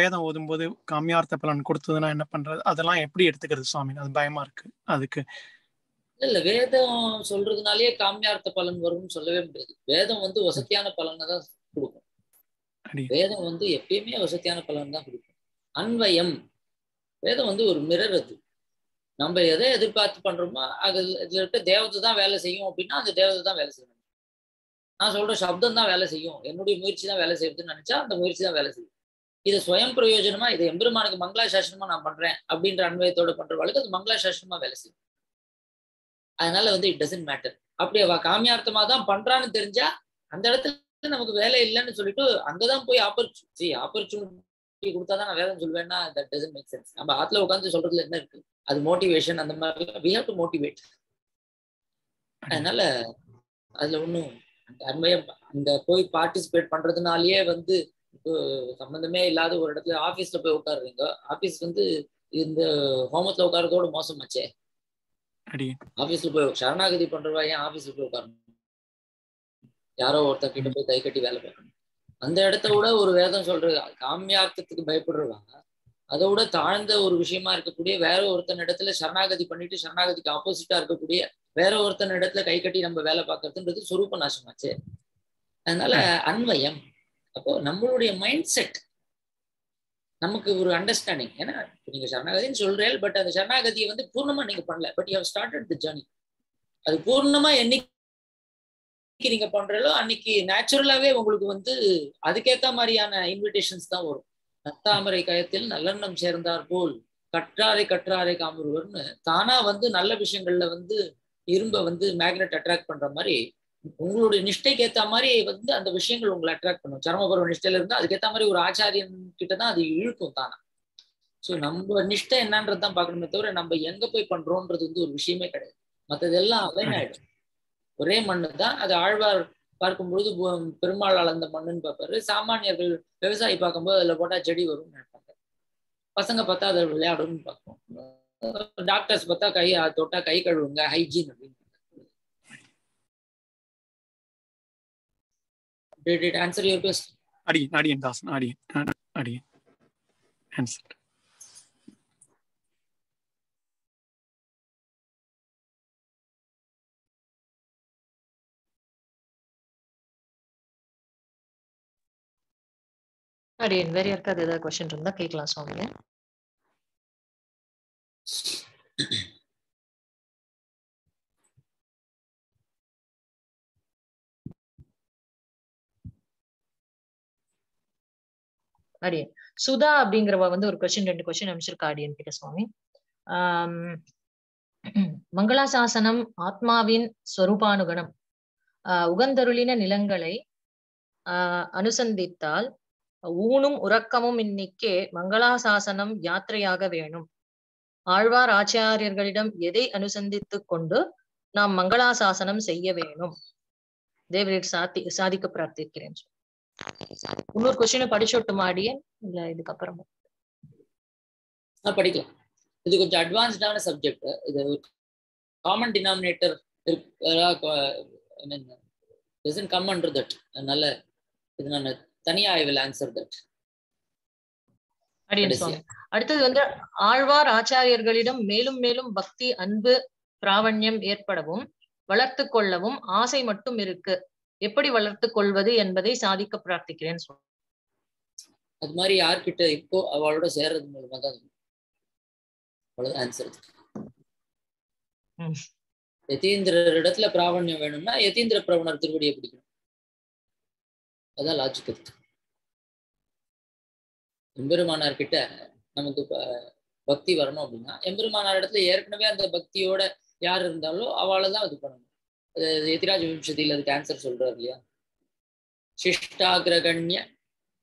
வேதம் ஓதும்போது காமியார்த்த பலன் கொடுத்ததுன்னா என்ன பண்றது? அதெல்லாம் எப்படி எடுத்துக்கிறது சுவாமி? அது பயமா இருக்கு அதுக்கு. இல்ல வேதம் சொல்றதுனாலயே காமியார்த்த பலன் வரும்னு சொல்லவே முடியாது. வேதம் வந்து வசதியான பலனை தான் கொடுக்கும். வேதம் வந்து எப்பயுமே வசதியான பலன் தான் கொடுக்கும். அன்வயம். வேதம் வந்து ஒரு மிரர் அது. நம்ம எதை எதிர்பார்த்து பண்றோமோ அது இதுல இருக்க தேவதை தான் வேலை செய்யும் அப்படின்னா அந்த தேவதை தான் வேலை செய்யணும் நான் சொல்ற சப்தம் தான் வேலை செய்யும். என்னுடைய முயற்சி தான் வேலை செய்யுதுன்னு நினைச்சா அந்த முயற்சி தான் வேலை செய்யும். இதை சுயம் பிரயோஜனமா இதை எம்பெருமானுக்கு மங்களா சாசனமா நான் பண்றேன் அப்படின்ற அன்வயத்தோட பண்றவளுக்கு அது மங்களா சாசனமா வேலை செய்யும். அதனால வந்து இட் டசன்ட் மேட்டர் அப்படி அவ காமியார்த்தமா தான் பண்றான்னு தெரிஞ்சா அந்த இடத்துல நமக்கு வேலை இல்லைன்னு சொல்லிட்டு அங்கதான் போய் ஆப்பர்ச்சுனிட்டி ஆப்பர்ச்சுனிட்டி கொடுத்தாதான் நான் வேலைன்னு சொல்லுவேன்னா தட் டசன்ட் மேக் சென்ஸ் நம்ம ஆத்துல உட்காந்து சொல்றதுல என்ன இருக்கு? அது மோட்டிவேஷன் அந்த மாதிரி வி ஹாவ் டு மோட்டிவேட் அதனால அதுல ஒன்றும் அந்த அண்மையம் அங்க போய் பார்ட்டிசிபேட் பண்றதுனாலயே வந்து சம்பந்தமே இல்லாத ஒரு இடத்துல ஆபீஸ்ல போய் உட்காருறீங்க. ஆபீஸ் வந்து இந்த ஹோமத்துல உட்காரதோட மோசமாச்சே. ஆபீஸ்ல போய் சரணாகதி பண்றவா ஏன் ஆபீஸ்ல போய் உட்காரணும்? யாரோ ஒருத்தர் கிட்ட போய் கை கட்டி வேலை பார்க்கணும். அந்த இடத்த விட ஒரு வேதம் சொல்ற காமியார்த்தத்துக்கு பயப்படுறவங்க அதை விட தாழ்ந்த ஒரு விஷயமா இருக்கக்கூடிய வேற ஒருத்தன் இடத்துல சரணாகதி பண்ணிட்டு சரணாகதிக்கு ஆப்போசிட்டா இருக்கக்கூடிய வேற ஒருத்தன் இடத்துல கை கட்டி நம்ம வேலை பார்க்கறதுன்றது சொரூப நாசமாச்சு. அதனால அன்வயம். அப்போ நம்மளுடைய மைண்ட் செட் நமக்கு ஒரு அண்டர்ஸ்டாண்டிங் ஏன்னா நீங்க சரணாகதின்னு சொல்றேன் பட் அந்த சரணாகதியை வந்து பூர்ணமா நீங்க பண்ணல. But you started the journey அது பூர்ணமா என்னைக்கு நீங்க பண்றீங்களோ அன்னைக்கு நேச்சுரலாவே உங்களுக்கு வந்து அதுக்கேத்த மாதிரியான இன்விடேஷன்ஸ் தான் வரும். நத்தாமரை கயத்தில் நல்லெண்ணம் சேர்ந்தார் போல் கற்றாரை கற்றாரை காமுருவர்னு தானா வந்து நல்ல விஷயங்கள்ல வந்து இரும்ப வந்து மேக்னெட் அட்ராக்ட் பண்ற மாதிரி உங்களுடைய நிஷ்டைக்கு ஏத்த மாதிரி வந்து அந்த விஷயங்கள் உங்களை அட்ராக்ட் பண்ணும். சரமபருவ நிஷ்டையில இருந்தா அதுக்கேத்த மாதிரி ஒரு ஆச்சாரியன் கிட்ட தான் அது இழுக்கும் தானா. ஸோ நம்ம நிஷ்டை என்னன்றது தான் பார்க்கணுமே தவிர நம்ம எங்க போய் பண்றோம்ன்றது வந்து ஒரு விஷயமே கிடையாது. மற்றதெல்லாம் அலைன் ஆயிடும். ஒரே மண்ணு தான் அது ஆழ்வார் பார்க்கும்பொழுது பெருமாள் அளந்த மண்ணுன்னு பார்ப்பாரு. சாமானியர்கள் விவசாயி பார்க்கும்போது அதுல போட்டா செடி வரும்னு நினைப்பாங்க. பசங்க பார்த்தா அதை விளையாடும்னு பார்ப்போம். டாக்டர்ஸ் பார்த்தா கை தொட்டா கை கழுவுங்க ஹைஜீன் அப்படின்னு. Did it answer your question? அடியன் அடியன் தாசன் அடியன் அடியன் ஆன்சர் அடியன் வேற யாருக்காவது ஏதாவது கொஸ்டின் இருந்தா கேட்கலாம் சுவாமி. அடியன் சுதா அப்படிங்கிறவ வந்து ஒரு கொஸ்டின் ரெண்டு கொஸ்டின் அனுப்பிச்சிருக்கா அடியன் கிட்ட சுவாமி. ஆம், மங்களாசாசனம் ஆத்மாவின் ஸ்வரூபானுகணம். ஆஹ் உகந்தருளின நிலங்களை ஆஹ் அனுசந்தித்தால் ஊனும் உறக்கமும் இன்னிக்கே மங்களாசாசனம் யாத்திரையாக வேணும். ஆழ்வார் ஆச்சாரியர்களிடம் எதை அனுசந்தித்துக் கொண்டு நாம் மங்களாசாசனம் செய்ய வேணும்? தேவரீர் சாத்தி சாதிக்க பிரார்த்திக்கிறேன் இன்னொரு கொஸ்டின் படிச்சுட்டுமா அடியேன்? இல்ல இதுக்கப்புறமா. படிக்கலாம். இது கொஞ்சம் அட்வான்ஸ்டான சப்ஜெக்ட் இது common denominator come under that அதனால இது நான் தனியா ஐ வில் ஆன்சர் தட் அடுத்தது வந்து ஆழ்வார் ஆச்சாரியர்களிடம் மேலும் மேலும் பக்தி அன்பு பிராவண்யம் ஏற்படவும் வளர்த்து கொள்ளவும் ஆசை மட்டும் இருக்கு. எப்படி வளர்த்து கொள்வது என்பதை சாதிக்க பிரார்த்திக்கிறேன் சுவாமி. அது மாதிரி யார்கிட்ட இருக்கோ அவளோட சேர்றது மூலமா தான். அவ்வளவுதான் ஆன்சர். யதீந்திரர் இடத்துல பிராவண்யம் வேணும்னா யதீந்திர பிரவணர் திருவடியை பிடிக்கணும் அதான் லாஜிக் இருக்கு எம்பெருமானார் கிட்ட நமக்கு பக்தி வரணும் அப்படின்னா எம்பெருமானார் இடத்துல ஏற்கனவே அந்த பக்தியோட யார் இருந்தாலோ அவளை தான் இது பண்ணணும் எதிராஜ விம்சதியில் அதுக்கு ஆன்சர் சொல்றாரு இல்லையா? சிஷ்டாகிரகண்ய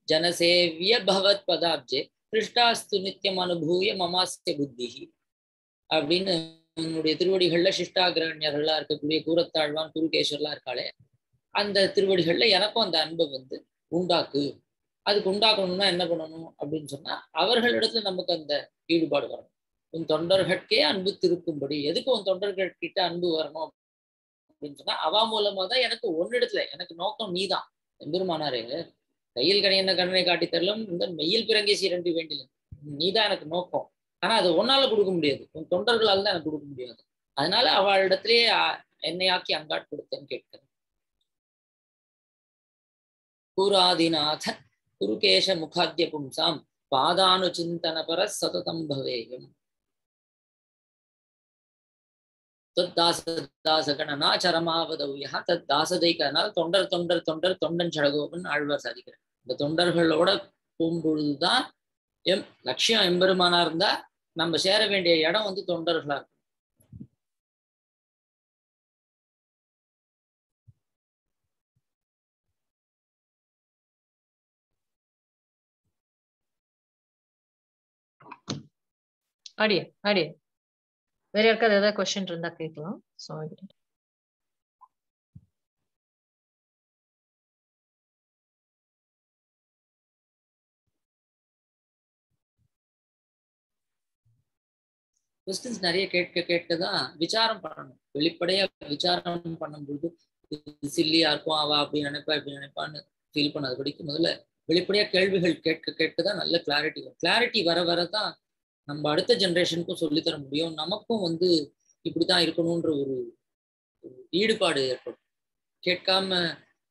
ஜனசேவிய பகவத் பதாப்ஜே கிருஷ்டாஸ்து நித்தியம் அனுபூய மமாசிய புத்தி அப்படின்னு உன்னுடைய திருவடிகள்ல சிஷ்டாகிரகண்யர்களா இருக்கக்கூடிய கூரத்தாழ்வான் குருகேஸ்வர்லாம் இருக்காளே அந்த திருவடிகள்ல எனக்கும் அந்த அன்பை வந்து உண்டாக்கு. அதுக்கு உண்டாக்கணும்னா என்ன பண்ணணும் அப்படின்னு சொன்னா அவர்களிடத்துல நமக்கு அந்த ஈடுபாடு வரணும். உன் தொண்டர்கட்கே அன்பு திருக்கும்படி எதுக்கு உன் தொண்டர்கள்கிட்ட அன்பு வரணும்? அப்படின்னு சொன்னா அவா மூலமா தான் எனக்கு ஒன்னிடத்துல எனக்கு நோக்கம் நீதான். எம்பெருமானாரு கையில் கணியன கண்ணனை காட்டி தரலும் இந்த மெயில் பிறங்கி சீரண்டி வேண்டிய நீதான் எனக்கு நோக்கம். ஆனா அது ஒன்னால கொடுக்க முடியாது. உன் தொண்டர்களால் தான் எனக்கு கொடுக்க முடியாது. அதனால அவளிடத்திலேயே அ- என்னையாக்கி அங்காட் கொடுத்தேன்னு கேட்கிறேன். கூராதிநாத குருகேஷ முகாத்திய பும்சாம் பாதானுச்சிந்தனபர சததம் பவேயம். தத்தாசதாசகணனா சரமாவதவ்யா தத் தாசதைக்கனால் தொண்டர் தொண்டர் தொண்டர் தொண்டன் சடகோபன் ஆழ்வார் சாதிக்கிறார். இந்த தொண்டர்களோட போகும்பொழுதுதான் எம் லட்சியம் எம்பெருமானா இருந்தா நம்ம சேர வேண்டிய இடம் வந்து தொண்டர்களா இருக்கும். அடியே அடியே. வேற யாருக்காவது ஏதாவது கொஸ்டின் இருந்தா கேட்கலாம். ஸோ கொஸ்டின்ஸ் நிறைய கேட்க கேட்க தான் விசாரம் பண்ணணும். வெளிப்படையா விசாரம் பண்ணும்பொழுது சில்லியா இருக்கும் அவ அப்படி நினைப்பா இப்படி நினைப்பான்னு ஃபீல் பண்ணாத படிக்கும் முதல்ல வெளிப்படையா கேள்விகள் கேட்க கேட்க தான் நல்ல கிளாரிட்டி வரும். கிளாரிட்டி வர வர தான் நம்ம அடுத்த ஜென்ரேஷனுக்கும் சொல்லித்தர முடியும். நமக்கும் வந்து இப்படித்தான் இருக்கணும்ன்ற ஒரு ஈடுபாடு ஏற்படும். கேட்காம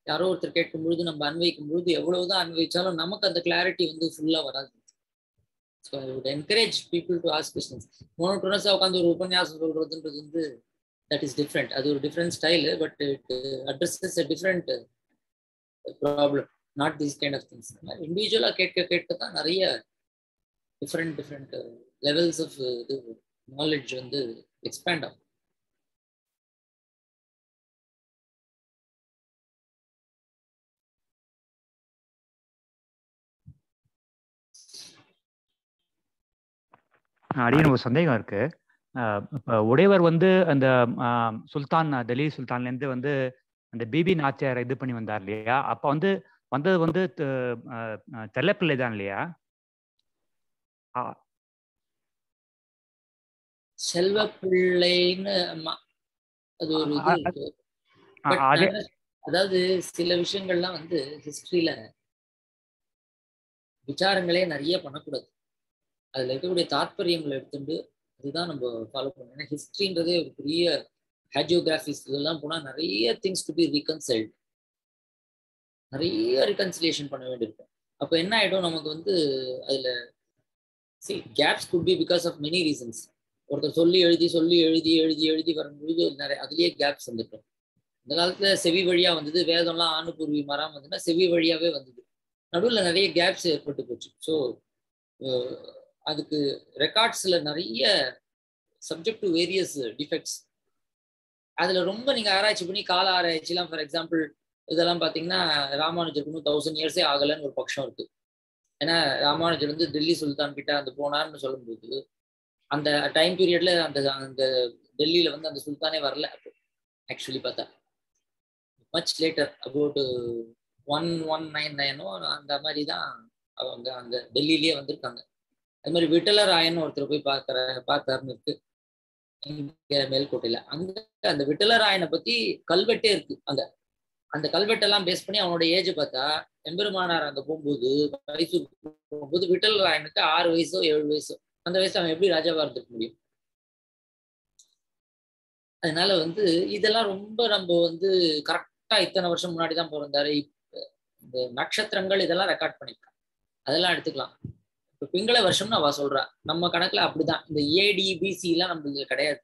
யாரோ ஒருத்தர் கேட்கும் பொழுது நம்ம அன்வைக்கும் பொழுது எவ்வளவுதான் அன்வைச்சாலும் நமக்கு அந்த கிளாரிட்டி வந்து ஃபுல்லா வராது. So I would encourage people to ask questions மோனோட்டோனஸா உட்காந்து ஒரு உபன்யாசம் சொல்றதுன்றது வந்து தட் இஸ் டிஃப்ரெண்ட் அது ஒரு different style but it addresses a different problem not these kind of things இண்டிவிஜுவலா கேட்க கேட்க தான் நிறைய டிஃப்ரெண்ட் டிஃப்ரெண்ட் லெவல்ஸ் ஆஃப் இது நாலேஜ் வந்து எக்ஸ்பேண்ட் ஆகும். அடியன் ஒரு சந்தேகம் இருக்கு. அஹ் உடையவர் வந்து அந்த சுல்தான் டெல்லி சுல்தான்ல இருந்து வந்து அந்த பிபி நாச்சியார் இது பண்ணி வந்தார் இல்லையா? அப்போ வந்து வந்தது வந்து தெல்லப்பிள்ளை தான் இல்லையா? செல்வ பிள்ளைன்னு அது ஒரு இது அதாவது சில விஷயங்கள்லாம் வந்து ஹிஸ்டரியில விசாரங்களே நிறைய பண்ணக்கூடாது. அதுல இருக்கக்கூடிய தாத்பரியங்களை எடுத்துட்டு இதுதான் நம்ம ஃபாலோ பண்ணணும். ஏன்னா ஹிஸ்டரின்றதே ஒரு பெரிய ஹேஜியோகிராஃபிஸ் இதெல்லாம் போனா நிறைய திங்ஸ் டு பி ரீகன்சைல்டு நிறைய ரிகன்சிலியேஷன் பண்ண வேண்டியிருக்கும். அப்போ என்ன ஆயிடும்? நமக்கு வந்து அதுல see gaps could be because of many reasons ஒருத்தர் சொல்லி எழுதி சொல்லி எழுதி எழுதி எழுதி வரும்பொழுது நிறைய அதுலேயே கேப்ஸ் வந்துட்டோம். இந்த காலத்துல செவி வழியா வந்தது வேதம்லாம் ஆணுபூர்வி மரம் வந்ததுன்னா செவி வழியாவே வந்தது. நடுவில் நிறைய கேப்ஸ் ஏற்பட்டு போச்சு. ஸோ அதுக்கு ரெக்கார்ட்ஸ்ல நிறைய சப்ஜெக்ட் டு வேரியஸ் டிஃபெக்ட்ஸ் அதுல ரொம்ப நீங்க ஆராய்ச்சி பண்ணி கால ஆராய்ச்சிலாம் ஃபார் எக்ஸாம்பிள் இதெல்லாம் பார்த்தீங்கன்னா ராமானுஜருக்கு இன்னும் தௌசண்ட் இயர்ஸே ஆகலைன்னு ஒரு பட்சம் இருக்கு. ஏன்னா ராமானுஜர் வந்து டெல்லி சுல்தான் கிட்ட அந்த போனார்னு சொல்லும்போது அந்த டைம் பீரியட்ல அந்த அந்த டெல்லியில வந்து அந்த சுல்தானே வரல ஆக்சுவலி பார்த்தா. Much later about one one nine nano அந்த மாதிரி தான் அவங்க அந்த டெல்லியிலேயே வந்திருக்காங்க. அது மாதிரி விட்டலராயன் ஒருத்தர் போய் பார்க்கற பார்த்தாருன்னு இருக்கு. இங்க மேல்கோட்டையில. அங்க அந்த விட்டலராயனை பத்தி கல்வெட்டே இருக்கு. அங்க. அந்த கல்வெட்டெல்லாம் பேஸ் பண்ணி அவனோட ஏஜ் பார்த்தா எம்பெருமானார் அங்க போகும்போது மைசூர் போகும்போது விட்டலராயனுக்கு ஆறு வயசோ ஏழு வயசோ. அந்த வயசுல அவன் எப்படி ராஜாவா இருந்துக்க முடியும்? அதனால வந்து இதெல்லாம் ரொம்ப நம்ம வந்து கரெக்டா இத்தனை வருஷம் முன்னாடி தான் பிறந்தாரு இந்த நட்சத்திரங்கள் இதெல்லாம் ரெக்கார்ட் பண்ணிருக்கான். அதெல்லாம் எடுத்துக்கலாம். இப்ப பிங்கள வருஷம்னு அவ சொல்றா. நம்ம கணக்குல அப்படிதான். இந்த ஏடி பிசி எல்லாம் நம்மளுக்கு கிடையாது.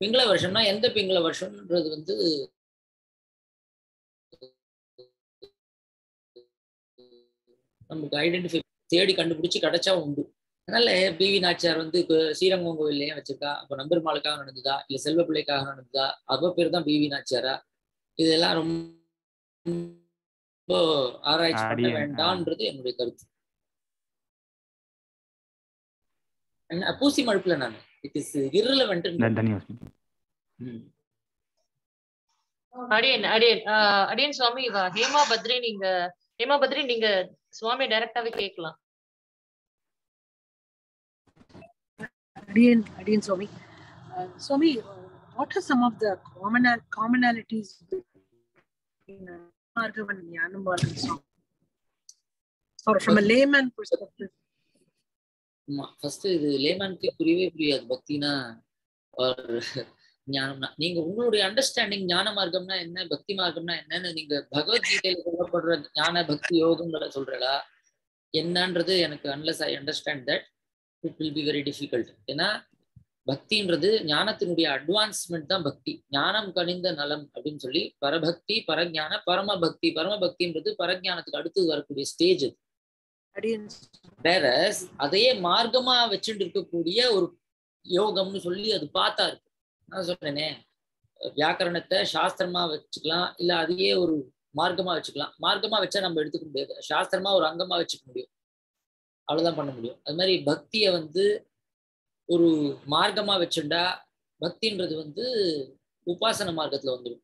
பிங்கள வருஷம்னா எந்த பிங்கள வருஷம்ன்றது வந்து நமக்கு ஐடென்டிஃபை தேடி கண்டுபிடிச்சு கிடைச்சா உண்டு. அதனால பிவி நாச்சியார் வந்து இப்போ ஸ்ரீரங்கம் கோவில்லையே வச்சிருக்கா. அப்போ நம்பெருமாளுக்காக நடந்ததா? இல்ல செல்வ பிள்ளைக்காக நடந்ததா? அவ பேர் தான் பிவி நாச்சியாரா? இதெல்லாம் ரொம்ப ஆராய்ச்சி பண்ண. வேண்டாம்ன்றது என்னுடைய கருத்து. என்ன, பூசி மழுப்புல நான். இட் இஸ் irrelevant தன்யவாதம் அடியன் அடியன். ஆஹ் அடியன் சுவாமி ஹேமா பத்ரி நீங்க ஹேமா பத்ரி நீங்க சுவாமி டைரக்டாவே கேட்கலாம். Adiyan Swami. Uh, Swami, uh, what are some of the commonal commonalities between Margam and Jnana Margam Swami? Or from a layman perspective. ஆமா ஃபர்ஸ்ட் இது லேமனுக்கு புரியவே புரியாது பக்தினா ஞானம்னா நீங்க உங்களுடைய அண்டர்ஸ்டாண்டிங் ஞான மார்க்கம்னா என்ன பக்தி மார்க்கம்னா என்னன்னு நீங்க பகவத்கீதையில சொல்லப்படுற ஞான பக்தி யோகங்களை சொல்றா என்னன்றது எனக்கு unless I understand that it will be very difficult ஏன்னா பக்தின்றது ஞானத்தினுடைய அட்வான்ஸ்மெண்ட் தான் பக்தி. ஞானம் கனிந்த நலம் அப்படின்னு சொல்லி பரபக்தி பரஞான பரம பக்தி பரம பக்தின்றது பரஞானத்துக்கு அடுத்து வரக்கூடிய ஸ்டேஜ் அது. வேற அதையே மார்க்கமா வச்சுட்டு இருக்கக்கூடிய ஒரு யோகம்னு சொல்லி அது பார்த்தா இருக்கு. நான் சொல்றேனே வியாக்கரணத்தை சாஸ்திரமா வச்சுக்கலாம் இல்ல அதையே ஒரு மார்க்கமா வச்சுக்கலாம். மார்க்கமா வச்சா நம்ம எடுத்துக்க முடியாது. சாஸ்திரமா ஒரு அங்கமா வச்சுக்க முடியும். அவ்வளோதான் பண்ண முடியும். அது மாதிரி பக்தியை வந்து ஒரு மார்க்கமா வச்சுட்டா பக்தின்றது வந்து உபாசன மார்க்கத்துல வந்துடும்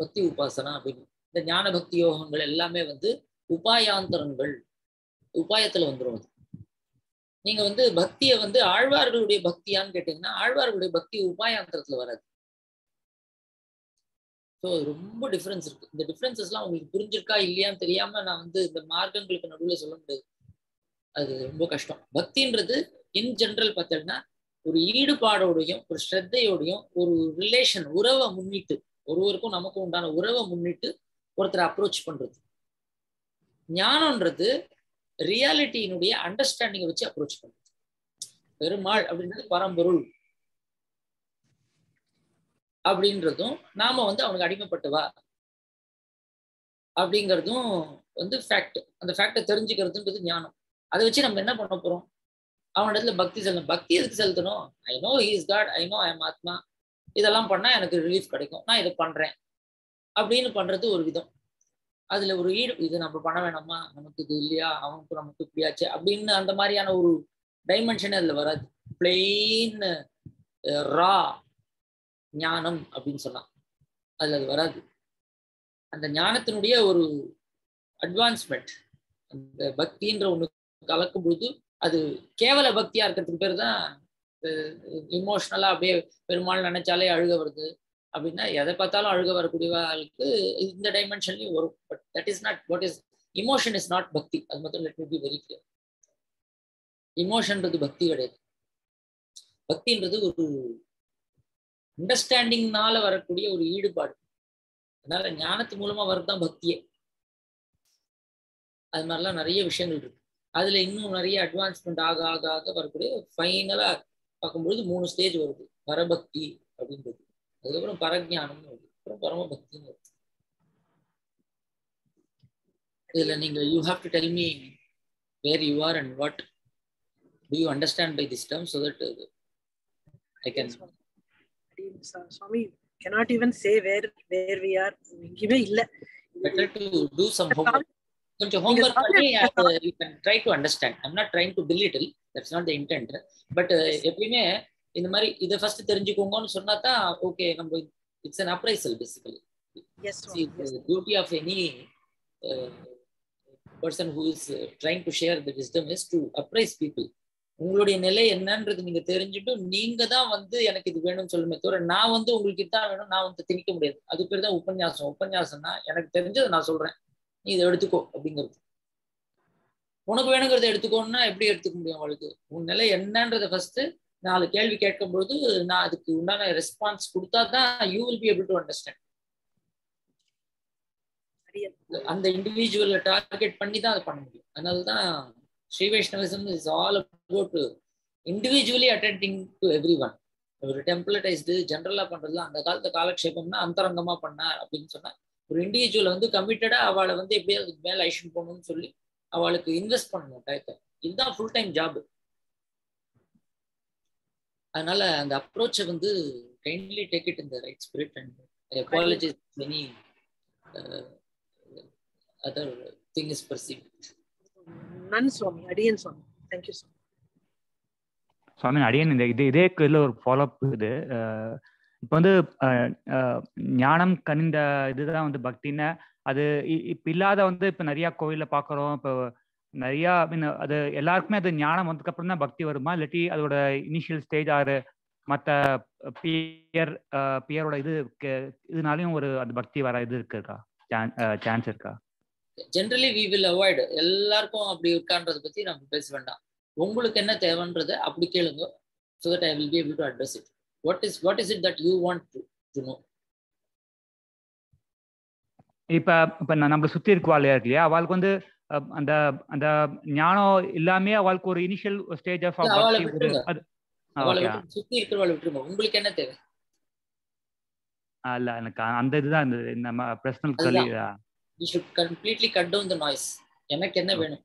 பக்தி உபாசனா அப்படின்னு. இந்த ஞான பக்தி யோகங்கள் எல்லாமே வந்து உபாயாந்தரங்கள் உபாயத்துல வந்துடும் அது. நீங்க வந்து பக்தியை வந்து ஆழ்வார்களுடைய பக்தியான்னு கேட்டீங்கன்னா ஆழ்வார்களுடைய பக்தி உபாயாந்தரத்துல வராது. ஸோ ரொம்ப டிஃப்ரென்ஸ் இருக்கு. இந்த டிஃப்ரென்சஸ்லாம் உங்களுக்கு புரிஞ்சிருக்கா இல்லையான்னு தெரியாம நான் வந்து இந்த மார்க்கங்களுக்கு நடுவில் சொல்ல முடியாது. அது ரொம்ப கஷ்டம். பக்தின்றது இன் ஜென்ரல் பார்த்தீங்கன்னா ஒரு ஈடுபாடோடையும் ஒரு ஸ்ரத்தையோடையும் ஒரு ரிலேஷன் உறவை முன்னிட்டு ஒருவருக்கும் நமக்கும் உண்டான உறவை முன்னிட்டு ஒருத்தரை அப்ரோச் பண்றது. ஞானம்ன்றது ரியாலிட்டியினுடைய அண்டர்ஸ்டாண்டிங்கை வச்சு அப்ரோச் பண்றது. பெருமாள் அப்படின்றது பரம்பொருள். அப்படின்றதும் நாம வந்து அவனுக்கு அடிமைப்பட்டவா? அப்படிங்கிறதும் வந்து ஃபேக்ட் அந்த ஃபேக்டை தெரிஞ்சுக்கிறதுன்றது ஞானம். அதை வச்சு நம்ம என்ன பண்ண போறோம்? அவனிடத்துல பக்தி செலுத்தணும். பக்தி எதுக்கு செலுத்தணும்? I know is God I know I'm atma. இதெல்லாம் பண்ணா எனக்கு ரிலீஃப் கிடைக்கும். நான் இதை பண்றேன். அப்படின்னு பண்றது ஒரு விதம். அதுல ஒரு ஈடு இது நம்ம பண்ண வேணாமா? நமக்கு இது இல்லையா? அவனுக்கு நமக்கு இப்படியாச்சு அப்படின்னு அந்த மாதிரியான ஒரு டைமென்ஷனே அதுல வராது. பிளெயின் ரா ஞானம் அப்படின்னு சொன்னான் அதுல அது வராது. அந்த ஞானத்தினுடைய ஒரு அட்வான்ஸ்மெண்ட் அந்த பக்தின்ற ஒண்ணு கலக்கும் பொழுது அது கேவல பக்தியா இருக்கிறதுக்கு பேர் தான் இமோஷனலா அப்படியே பெருமாள் நினைச்சாலே அழுக வருது. அப்படின்னா எதை பார்த்தாலும் அழுக வரக்கூடியவர்களுக்கு இந்த டைமென்ஷன்லயும் வரும். But that is not what is emotion is not bhakti அது மட்டும் let me be very clear இமோஷன்ன்றது பக்தி கிடையாது. பக்தின்றது ஒரு அண்டர்ஸ்டாண்டிங்னால வரக்கூடிய ஒரு ஈடுபாடு. அதனால ஞானத்து மூலமா வரதுதான் பக்தியே. அது மாதிரிலாம் நிறைய விஷயங்கள் இருக்கு. அதுல இன்னும் நிறைய அட்வான்ஸ்மெண்ட் ஆக ஆக ஆக வரக்கூடிய ஃபைனலா பார்க்கும்பொழுது மூணு ஸ்டேஜ் வருது. பரபக்தி அப்படின்றது. அதுக்கப்புறம் பரஜானம்னு வருது. அப்புறம் பரமபக்தின்னு வருது. இதுல நீங்க you have to tell me where you are and what do you understand by this term so that I can swami cannot even say where where we are. எங்கேயுமே இல்ல. Better to do some homework. கொஞ்சம் homework பண்ணி you can try to understand I'm not trying to belittle that's not the intent but எப்பயுமே இந்த மாதிரி இதை first தெரிஞ்சுக்கோங்கன்னு சொன்னா தான் ஓகே நம்ம it's an appraisal basically yes duty of any person who is trying to share the wisdom is to appraise people உங்களுடைய நிலை என்னன்றது நீங்க தெரிஞ்சுட்டு நீங்க தான் வந்து எனக்கு இது வேணும்னு சொல்லுமே தவிர நான் வந்து உங்களுக்கு இதான் வேணும் நான் வந்து திணிக்க முடியாது. அது பேர் தான் உபன்யாசம். உபன்யாசம்னா எனக்கு தெரிஞ்சதை நான் சொல்றேன். நீ இதை எடுத்துக்கோ அப்படிங்கிறது. உனக்கு வேணுங்கிறத எடுத்துக்கோன்னா எப்படி எடுத்துக்க முடியும் அவளுக்கு? உன் நிலை என்னன்றதை ஃபர்ஸ்ட் நாலு கேள்வி கேட்கும் பொழுது நான் அதுக்கு உண்டான ரெஸ்பான்ஸ் கொடுத்தா தான் you will be able to understand அந்த இண்டிவிஜுவலை டார்கெட் பண்ணி தான் அதை பண்ண முடியும். அதனால தான் Sri Vaishnavism is all about individually attending to every one ஒரு டெம்ப்ளடைஸ்டு ஜென்ரலாக பண்ணுறதுல அந்த காலத்து காலக்ஷேபம்னா அந்தரங்கமா பண்ணார் அப்படின்னு சொன்னா ஒரு இண்டிவிஜுவலை வந்து கமிட்டடா அவளை வந்து எப்படியாவது மேல ஐஷன் போகணும்னு சொல்லி அவளுக்கு இன்வெஸ்ட் பண்ணணும் டயத்தை இதுதான் ஃபுல் டைம் ஜாப் அதனால அந்த அப்ரோச்சை வந்து கைண்ட்லி டேக் இட் இந்த right spirit and apologies many other thing is perceive none swami. அடியன் சுவாமி. தேங்க்யூ சுவாமி சுவாமி அடியன் இந்த இது இதே இதுல ஒரு ஃபாலோஅப் இது இப்போ வந்து ஞானம் கனிந்த இதுதான் வந்து பக்தின்னு. அது இப்ப இல்லாத வந்து இப்போ நிறையா கோயிலில் பார்க்குறோம் இப்போ நிறையா மீன் அது எல்லாருக்குமே அது ஞானம் வந்ததுக்கு அப்புறம் தான் பக்தி வருமா? இல்லாட்டி அதோட இனிஷியல் ஸ்டேஜ் ஆறு மற்ற பியர் பியரோட இது இதனாலையும் ஒரு அந்த பக்தி வர இது இருக்கா சான்ஸ் இருக்கா? ஜென்ரலி வி வில் அவாய்டு எல்லாருக்கும் அப்படி இருக்கான்றதை பத்தி நம்ம பேச வேண்டாம். உங்களுக்கு என்ன தேவைன்றதை அப்படி கேளுங்க. So that I will be able to address it what is what is it that you want to to know இப்ப இப்ப நம்மள சுத்தி இருக்குவாள் இருக்கு இல்லையா? அவளுக்கு வந்து அந்த அந்த ஞானம் இல்லாமே அவளுக்கு ஒரு இனிஷியல் ஸ்டேஜ் ஆஃப் சுத்தி இருக்கிறவாள் விட்டுருங்க. உங்களுக்கு என்ன தேவை? இல்ல எனக்கு அந்த இதுதான் இந்த நம்ம personally you should completely cut down the noise எனக்கு என்ன வேணும்?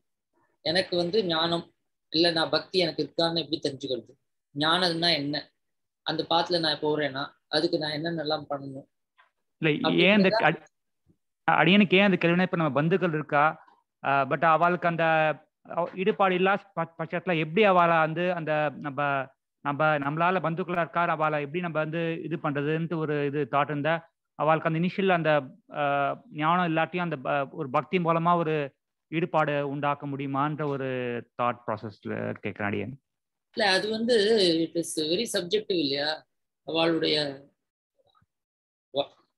எனக்கு வந்து ஞானம் இல்ல நான் பக்தி எனக்கு இருக்கான்னு எப்படி தெரிஞ்சுக்கிறது? ஞானம்னா என்ன? அந்த பாத்துல நான் போறேன்னா அதுக்கு நான் என்னென்னலாம் பண்ணணும்? இல்ல ஏன் அந்த அடியனுக்கு ஏன் அந்த கேள்வினா இப்ப நம்ம பந்துக்கள் இருக்கா? பட் அவளுக்கு அந்த ஈடுபாடு இல்லாத பட்சத்துல எப்படி அவளை வந்து அந்த நம்ம நம்ம நம்மளால பந்துக்களா இருக்கா அவளை எப்படி நம்ம வந்து இது பண்றதுன்ட்டு ஒரு இது தாட் இருந்தா அவளுக்கு அந்த இனிஷியல் அந்த ஞானம் இல்லாட்டியும் அந்த ஒரு பக்தி மூலமா ஒரு ஈடுபாடு உண்டாக்க முடியுமான்ற ஒரு தாட் ப்ராசஸ்ல கேட்கிறேன் அடியன். இல்ல அது வந்து இட் இஸ் வெரி சப்ஜெக்டிவ் இல்லையா? அவளுடைய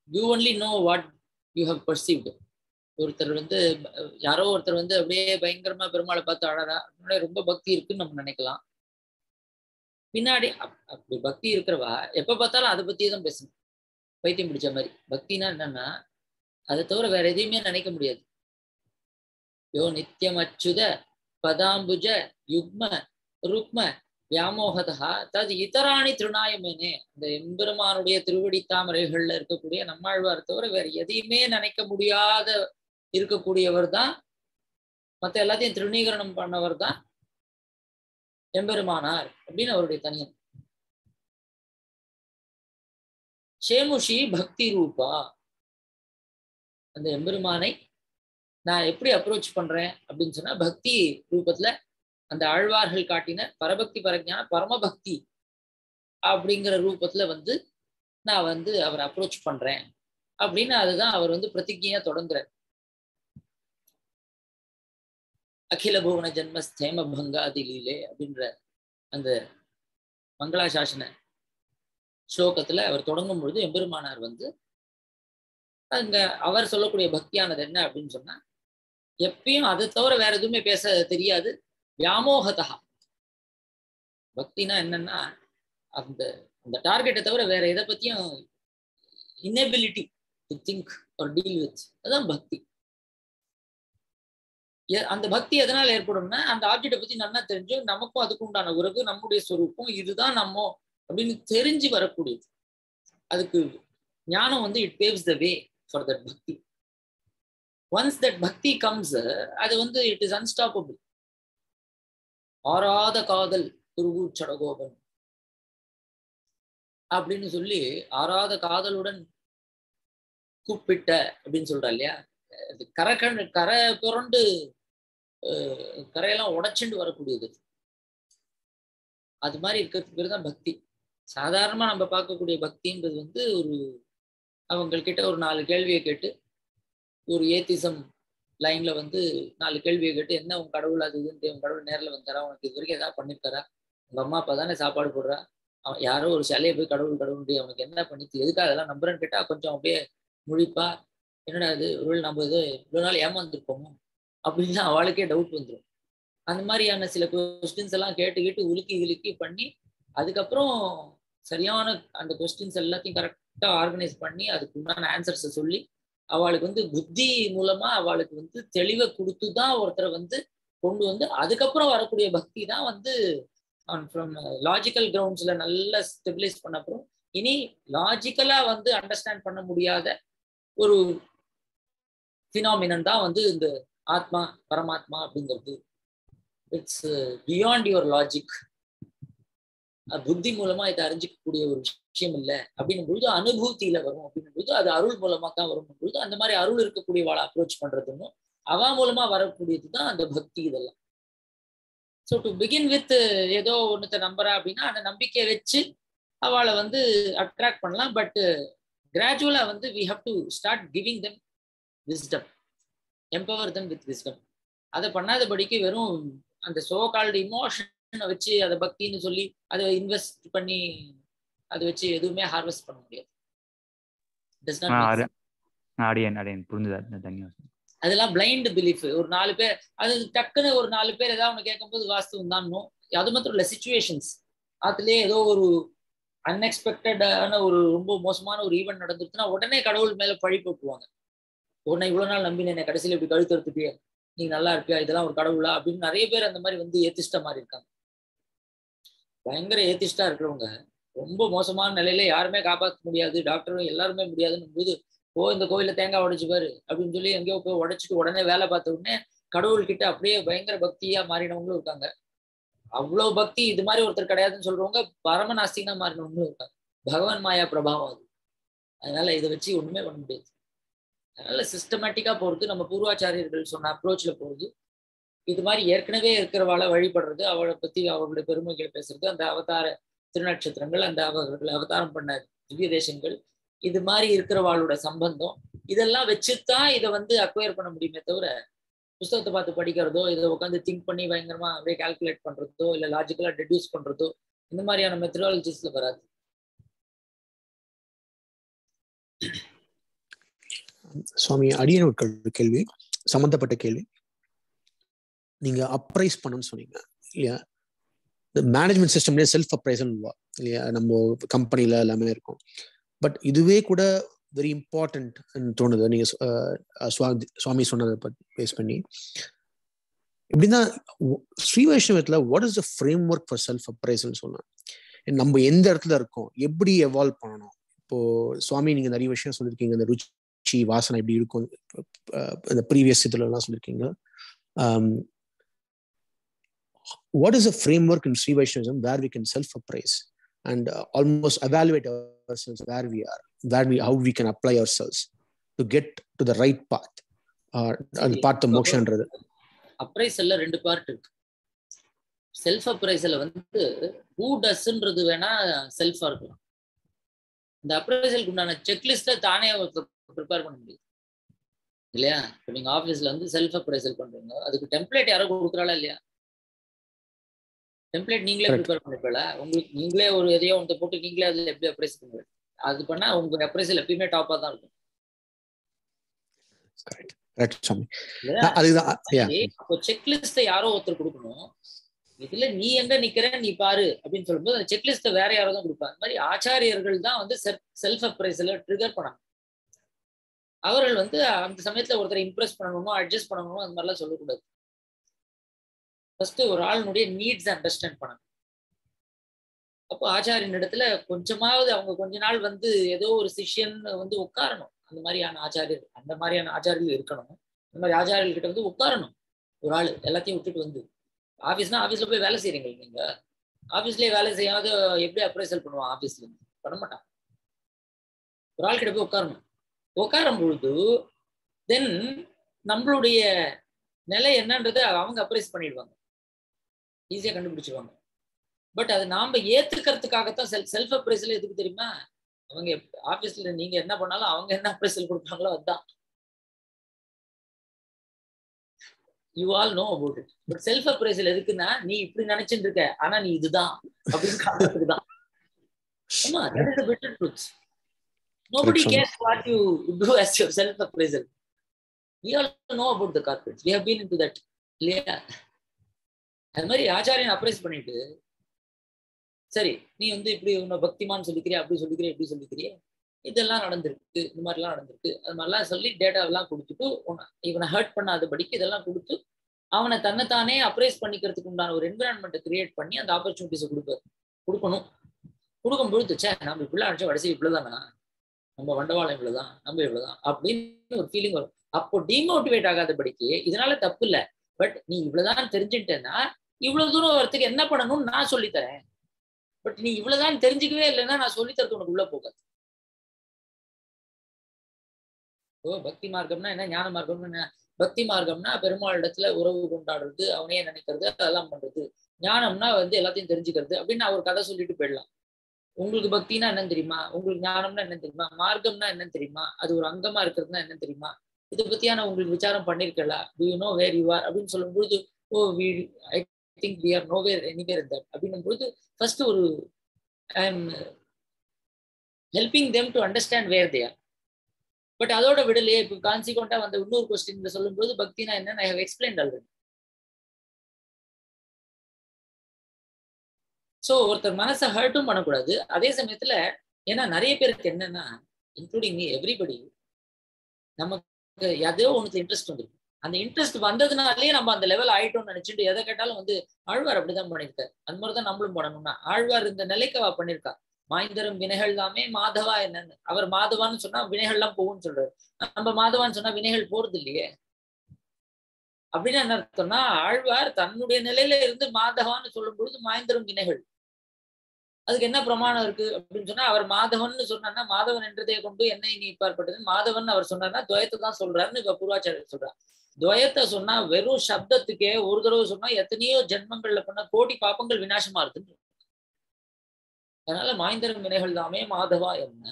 you only know what you have perceived ஒருத்தர் வந்து யாரோ ஒருத்தர் வந்து அப்படியே பயங்கரமா பெருமாளை பார்த்து அழறா ரொம்ப பக்தி இருக்குன்னு நம்ம நினைக்கலாம். பின்னாடி அப்- அப்படி பக்தி இருக்கிறவா எப்ப பார்த்தாலும் அதை பத்தியே தான் பேசணும். பைத்தியம் பிடிச்ச மாதிரி. பக்தினா என்னன்னா அதை தவிர வேற எதையுமே நினைக்க முடியாது. யோ நித்தியம் அச்சுத பதாம்புஜ யுக்ம ருக்ம வியாமோகதா தது இதராணி திருநாயமேனே அந்த எம்பெருமானுடைய திருவடி தாமரைகள்ல இருக்கக்கூடிய நம்மாழ்வார் தவிர வேற எதையுமே நினைக்க முடியாத இருக்கக்கூடியவர் தான் மத்த எல்லாத்தையும் திருநீகரணம் பண்ணவர் தான் எம்பெருமானார் அப்படின்னு அவருடைய தனியம் சேமுஷி பக்தி ரூபா. அந்த எம்பெருமானை நான் எப்படி அப்ரோச் பண்றேன் அப்படின்னு சொன்னா பக்தி ரூபத்துல அந்த ஆழ்வார்கள் காட்டின பரபக்தி பரஜான பரமபக்தி அப்படிங்கிற ரூபத்துல வந்து நான் வந்து அவர் அப்ரோச் பண்றேன் அப்படின்னு அதுதான் அவர் வந்து பிரதிஜையா தொடங்குறார். அகில புவன ஜென்ம ஸ்தேம பங்காதி லீலே அப்படின்ற அந்த மங்களாசாசன ஸ்லோகத்துல அவர் தொடங்கும் பொழுது எம்பெருமானார் வந்து அங்க அவர் சொல்லக்கூடிய பக்தியானது என்ன அப்படின்னு சொன்னா எப்பயும் அதை தவிர வேற எதுவுமே பேச தெரியாது. வியாமோகதா. பக்தினா என்னன்னா அந்த அந்த டார்கெட்டை தவிர வேற எதை பத்தியும் inability to think or deal with அதுதான் பக்தி. அந்த பக்தி எதனால ஏற்படும்னா அந்த ஆப்ஜெக்டை பத்தி நல்லா தெரிஞ்சு நமக்கும் அதுக்கு உண்டான உறவு நம்முடைய சொரூபம் இதுதான் நம்ம அப்படின்னு தெரிஞ்சு வரக்கூடியது. அதுக்கு ஞானம் வந்து it paves the way for that bhakti. Once that bhakti comes அது வந்து இட் இஸ் அன்ஸ்டாப்பபிள் ஆறாத காதல் குருகு சடகோபன் அப்படின்னு சொல்லி ஆறாத காதலுடன் கூப்பிட்ட அப்படின்னு சொல்றா இல்லையா? அது கரை கண் கரை புரண்டு கரையெல்லாம் உடைச்சுண்டு வரக்கூடியது. அது மாதிரி இருக்கிறதுக்கு பேர் தான் பக்தி. சாதாரணமா நம்ம பார்க்கக்கூடிய பக்தின்றது வந்து ஒரு அவங்கக்கிட்ட ஒரு நாலு கேள்வியை கேட்டு ஒரு ஏத்திசம் லைன்ல வந்து நாலு கேள்வியை கேட்டு என்ன உன் கடவுள் அது இதுன்னு உன் கடவுள் நேரில் வந்தாரா? உனக்கு இது வரைக்கும் ஏதாவது பண்ணிருக்காரா? உங்க அம்மா அப்பா தானே சாப்பாடு போடுறா? அவன் யாரோ ஒரு சிலையை போய் கடவுள் கடவுள் அவனுக்கு என்ன பண்ணிச்சு? எதுக்காக அதெல்லாம் நம்புறேன்னு கேட்டா கொஞ்சம் அப்படியே முழிப்பா என்னடா இது? ஒரு நம்ம இது இவ்வளோ நாள் ஏமாந்துருப்போமோ? அப்படின்னு அவளுக்கே டவுட் வந்துடும் அந்த மாதிரியான சில கொஸ்டின்ஸ் எல்லாம் கேட்டுக்கிட்டு உலுக்கி உலுக்கி பண்ணி அதுக்கப்புறம் சரியான அந்த கொஸ்டின்ஸ் எல்லாத்தையும் கரெக்டாக ஆர்கனைஸ் பண்ணி அதுக்கு உண்டான ஆன்சர்ஸை சொல்லி அவளுக்கு வந்து புத்தி மூலமா அவளுக்கு வந்து தெளிவை கொடுத்து தான் ஒருத்தரை வந்து கொண்டு வந்து அதுக்கப்புறம் வரக்கூடிய பக்தி தான் வந்து ஃப்ரம் லாஜிக்கல் கிரவுண்ட்ஸ்ல நல்லா ஸ்டெபிலைஸ் பண்ண அப்புறம் இனி லாஜிக்கலா வந்து அண்டர்ஸ்டாண்ட் பண்ண முடியாத ஒரு ஃபினாமினன் தான் வந்து இந்த ஆத்மா பரமாத்மா அப்படிங்கிறது. இட்ஸ் பியாண்ட் யுவர் லாஜிக் புத்தி மூலமா இதை அறிஞ்சிக்கக்கூடிய ஒரு விஷயம் இல்லை. அப்படின்னும் பொழுது அனுபூத்தியில வரும். அப்படின்னும் பொழுது அது அருள் மூலமா தான் வரும். பொழுது அந்த மாதிரி அருள் இருக்கக்கூடியவாளை அப்ரோச் பண்றதுன்னு அவ மூலமா வரக்கூடியது தான் அந்த பக்தி இதெல்லாம். ஸோ டு பிகின் வித் ஏதோ ஒன்றத்தை நம்புறா அப்படின்னா அந்த நம்பிக்கையை வச்சு அவளை வந்து அட்ராக்ட் பண்ணலாம். பட் கிராஜுவலா வந்து we have to start giving them wisdom empower them with wisdom அதை பண்ணாதபடிக்கு வெறும் அந்த சோ கால்டு இமோஷன் வச்சு அதை பக்தின்னு சொல்லி அதை இன்வெஸ்ட் பண்ணி அதை வச்சு எதுவுமே ஹார்வெஸ்ட் பண்ண முடியாது. அதெல்லாம் பிளைண்ட் பிலீஃப் ஒரு நாலு பேர் அது டக்குன்னு ஒரு நாலு பேர் ஏதாவது ஒன்று கேட்கும்போது வாஸ்தவம் தான் அது மாத்திரம் இல்லை சுச்சுவேஷன்ஸ் அதுலயே ஏதோ ஒரு அன்எக்ஸ்பெக்டடான ஒரு ரொம்ப மோசமான ஒரு ஈவெண்ட் நடந்துருச்சுன்னா உடனே கடவுள் மேல பழி போட்டுருவாங்க. உன்னை இவ்வளவு நாள் நம்பினேன் கடைசியில இப்படி கழுத்து எடுத்துட்டியே நீ நல்லா இருப்பியா? இதெல்லாம் ஒரு கடவுளா? அப்படின்னு நிறைய பேர் அந்த மாதிரி வந்து ஏத்திஸ்டா மாதிரி இருக்காங்க. பயங்கர ஏத்திஸ்டா இருக்கிறவங்க. ரொம்ப மோசமான நிலையில யாருமே காப்பாற்ற முடியாது. டாக்டரும் எல்லாருமே முடியாதுன்னு போது ஓ இந்த கோயில தேங்காய் உடைச்சு பாரு அப்படின்னு சொல்லி எங்கேயோ போய் உடைச்சிட்டு உடனே வேலை பார்த்த உடனே கடவுள் கிட்ட அப்படியே பயங்கர பக்தியா மாறினவங்களும் இருக்காங்க. அவ்வளவு பக்தி இது மாதிரி ஒருத்தர் கிடையாதுன்னு சொல்றவங்க பரம நாஸ்திகனா மாறினவங்களும் இருக்காங்க. பகவான் மாயா பிரபாவம் அது. அதனால இதை வச்சு ஒண்ணுமே பண்ண முடியாது. அதனால சிஸ்டமேட்டிக்கா போறது நம்ம பூர்வாச்சாரியர்கள் சொன்ன அப்ரோச்ல போறது இது மாதிரி ஏற்கனவே இருக்கிறவாளை வழிபடுறது அவளை பத்தி அவர்களுடைய பெருமைகளை பேசுறது அந்த அவதார திருநட்சத்திரங்கள் அந்த அவர்கள் அவதாரம் பண்ண திவ்ய தேசங்கள் இது மாதிரி இருக்கிறவாளோட சம்பந்தம். இதெல்லாம் வச்சுதான் இதை வந்து அக்வயர் பண்ண முடியுமே தவிர புஸ்தகத்தை பார்த்து படிக்கிறதோ இதை உட்காந்து திங்க் பண்ணி பயங்கரமா அப்படியே கால்குலேட் பண்றதோ இல்லை லாஜிக்கலா டெடியூஸ் பண்றதோ இந்த மாதிரியான மெத்தடாலஜிஸ்ல வராது. சுவாமி அடியன் கேள்வி- கேள்வி சம்பந்தப்பட்ட கேள்வி. நீங்க அப்ரைஸ் பண்ணணும்னு சொன்னீங்க இல்லையா? இந்த மேனேஜ்மெண்ட் சிஸ்டம்லேயே செல்ஃப் அப்ரைசல் இல்லையா? நம்ம கம்பெனியில் எல்லாமே இருக்கும். பட் இதுவே கூட வெரி இம்பார்ட்டன்ட் தோணுது. நீங்க சுவாமி சொன்னதை பேஸ் பண்ணி. எப்படின்னா Sri வைஷ்ணவத்துல what is the framework for self appraisal சொன்னேன் நம்ம எந்த இடத்துல இருக்கோம் எப்படி எவால்வ் பண்ணணும்? இப்போ சுவாமி நீங்க நிறைய விஷயம் சொல்லியிருக்கீங்க இந்த ருச்சி வாசனை எப்படி இருக்கும் இந்த ப்ரீவியஸ் இதுல எல்லாம் சொல்லியிருக்கீங்க what is a framework in Sri Vaishnavism where we can self-appraise and uh, almost evaluate ourselves where we are, where we how we can apply ourselves to get to the right path, uh, and path to mokshaன்றது அப்ரைசல்ல ரெண்டு part இருக்கு self அப்ரைசல்ல வந்து who டஸ்ன்றது வேணா செல்ஃபா இருக்கலாம் இந்த அப்ரைசலுக்கு உண்டான checklist தானே ப்ரிப்பேர் பண்ண முடியும் இல்லையா இப்போ நீங்க ஆஃபீஸ்ல வந்து செல்ஃப் அப்ரைசல் பண்றீங்க அதுக்கு டெம்ப்ளேட் யாரோ கொடுக்குறாளா இல்லையா டெம்ப்ளேட் நீங்களே ப்ரிப்பேர் பண்ணிப்பல உங்களுக்கு நீங்களே ஒரு எதையோ ஒன்று போட்டு நீங்களே அதில் எப்படி அப்ரைஸ் பண்ணுவீங்க? அது பண்ணா உங்க அப்ரைசல் எப்பயுமே டாப்பா தான் இருக்கும். செக்லிஸ்ட யாரோ ஒருத்தர் கொடுக்கணும். இதுல நீ எங்க நிக்கிற நீ பாரு அப்படின்னு சொல்லும்போது அந்த செக்லிஸ்ட வேற யாரோ தான் கொடுப்பாங்க. மாதிரி ஆச்சாரியர்கள் தான் வந்து செல்ஃப் அப்ரைசல ட்ரிகர் பண்ணாங்க. அவர்கள் வந்து அந்த சமயத்துல ஒருத்தரை இம்ப்ரெஸ் பண்ணணுமோ அட்ஜஸ்ட் பண்ணணுமோ அந்த மாதிரிலாம் சொல்லக்கூடாது. ஃபர்ஸ்ட் ஒரு ஆளுனுடைய நீட்ஸ் அண்டர்ஸ்டாண்ட் பண்ணணும். அப்போ ஆச்சாரியன் இடத்துல கொஞ்சமாவது அவங்க கொஞ்ச நாள் வந்து ஏதோ ஒரு சிஷ்யன் வந்து உட்காரணும். அந்த மாதிரியான ஆச்சாரியர் அந்த மாதிரியான ஆச்சாரியர்கள் இருக்கணும். அந்த மாதிரி ஆச்சாரியர்கிட்ட கிட்ட வந்து உட்காரணும். ஒரு ஆள் எல்லாத்தையும் விட்டுட்டு வந்து. ஆஃபீஸ்னா ஆஃபீஸில் போய் வேலை செய்யறீங்க நீங்க. ஆஃபீஸ்லேயே வேலை செய்யாத எப்படி அப்ரைசல் பண்ணுவான் ஆஃபீஸ்ல பண்ண மாட்டான். ஒரு ஆள் கிட்ட போய் உட்காரணும். உட்காரும் பொழுது தென் நம்மளுடைய நிலை என்னன்றதை அவங்க அப்ரைஸ் பண்ணிடுவாங்க. ஈஸியா கண்டுபிடிச்சிருவாங்க. பட் அது நாம ஏத்துக்கிறதுக்காகத்தான் செல் செல்ஃப் அப்ரைசல் எதுக்கு தெரியுமா? அவங்க ஆபீஸ்ல நீங்க என்ன பண்ணாலும் அவங்க என்ன அப்ரைசல் கொடுப்பாங்களோ அதுதான். You all know about it but self appraisal எதுக்குன்னா நீ இப்படி நினைச்சிட்டு இருக்க ஆனா நீ இதுதான் அப்படின்னு காட்டுறதுக்கு தான். ஆமா that is bitter truth nobody cares what you do as your self appraisal we all know about the corporates we have been into that இல்லையா அது மாதிரி ஆச்சாரியன் அப்ரைஸ் பண்ணிட்டு சரி நீ வந்து இப்படி உன்னை பக்திமான்னு சொல்லிக்கிறியா? அப்படி சொல்லிக்கிறியா? இப்படி சொல்லிக்கிறியா? இதெல்லாம் நடந்திருக்கு இந்த மாதிரிலாம் நடந்திருக்கு. அது மாதிரிலாம் சொல்லி டேட்டாவெல்லாம் கொடுத்துட்டு இவனை ஹர்ட் பண்ணாதபடிக்கு இதெல்லாம் கொடுத்து அவனை தன்னைத்தானே அப்ரைஸ் பண்ணிக்கிறதுக்கு உண்டான ஒரு என்விரான்மெண்ட்டை கிரியேட் பண்ணி அந்த ஆப்பர்ச்சுனிட்டிஸை கொடுப்பாரு கொடுக்கணும். கொடுக்கும் பொழுது சே நம்ம இப்படிலாம் நினச்சா கடைசி இவ்வளோதானா நம்ம வண்டவாளம் இவ்வளோதான் நம்ம இவ்வளவுதான் அப்படின்னு ஒரு ஃபீலிங் வரும். அப்போ டிமோட்டிவேட் ஆகாதபடிக்கு இதனால தப்பு இல்லை. பட் நீ இவ்வளவுதான் தெரிஞ்சுட்டேன்னா இவ்வளவு தூரம் ஒருத்தருக்கு என்ன பண்ணணும்னு நான் சொல்லித்தரேன். பட் நீ இவ்வளவுதான் தெரிஞ்சுக்கவே இல்லைன்னா நான் சொல்லித்தரது உனக்கு உள்ள போகாது. ஓ பக்தி மார்க்கம்னா என்ன? ஞான மார்க்கம்னு என்ன? பக்தி மார்க்கம்னா பெருமாள் இடத்துல உறவு கொண்டாடுறது அவனையே நினைக்கிறது அதெல்லாம் பண்றது. ஞானம்னா வந்து எல்லாத்தையும் தெரிஞ்சுக்கிறது அப்படின்னு நான் ஒரு கதை சொல்லிட்டு போயிடலாம். உங்களுக்கு பக்தினா என்னன்னு தெரியுமா? உங்களுக்கு ஞானம்னா என்னன்னு தெரியுமா? மார்க்கம்னா என்னன்னு தெரியுமா? அது ஒரு அங்கமா இருக்கிறதுனா என்னன்னு தெரியுமா? இதை பத்தியான உங்களுக்கு விசாரம் பண்ணிருக்கல do you know where you are அப்படின்னு சொல்லும்பொழுது ஓ we I think we are nowhere anywhere that அப்படின்னும் பொழுது ஃபர்ஸ்ட் ஒரு I am helping them to understand where they're but அதோட விடலையே இப்போ கான்சிக்வெண்டா வந்த இன்னொரு கொஸ்டின் சொல்லும்போது பக்தினா என்னன்னு I have explain already so ஒருத்தர் மனசை ஹர்ட்டும் பண்ணக்கூடாது. அதே சமயத்துல ஏன்னா நிறைய பேருக்கு என்னன்னா இன்க்ளூடிங் மீ எவ்ரிபடி நம்ம எதோ ஒன்று இன்ட்ரெஸ்ட் வந்துருக்கு அந்த இன்ட்ரெஸ்ட் வந்ததுனாலே நம்ம அந்த லெவல் ஆயிட்டோம்னு நினைச்சிட்டு எதை கேட்டாலும் வந்து ஆழ்வார் அப்படிதான் பண்ணியிருக்காரு. அந்த மாதிரி தான் நம்மளும் பண்ணணும்னா ஆழ்வார் இந்த நிலைக்கவா பண்ணியிருக்கா? மாய்ந்தரும் வினைகள் தாமே மாதவா என்னன்னு. அவர் மாதவான்னு சொன்னா வினைகள்லாம் போகும்னு சொல்றாரு. நம்ம மாதவான்னு சொன்னா வினைகள் போறது இல்லையே? அப்படின்னு என்ன அர்த்தம்னா ஆழ்வார் தன்னுடைய நிலையில இருந்து மாதவான்னு சொல்லும் பொழுது மாய்ந்தரும் வினைகள். அதுக்கு என்ன பிரமாணம் இருக்கு அப்படின்னு சொன்னா அவர் மாதவன் சொன்னா மாதவன் என்றதை கொண்டு என்னை நீ பார்ப்பட்டது மாதவன் அவர் சொன்னார்னா துவயத்தை தான் சொல்றாருன்னு இப்ப பூர்வாச்சாரியர் சொல்றார். துவயத்தை சொன்னா வெறும் சப்தத்துக்கே ஒரு தடவை சொன்னா எத்தனையோ ஜென்மங்கள்ல பண்ண கோடி பாப்பங்கள் விநாசமா இருக்குன்னு. அதனால மாய்ந்தரும் வினைகள் தாமே மாதவா என்ன?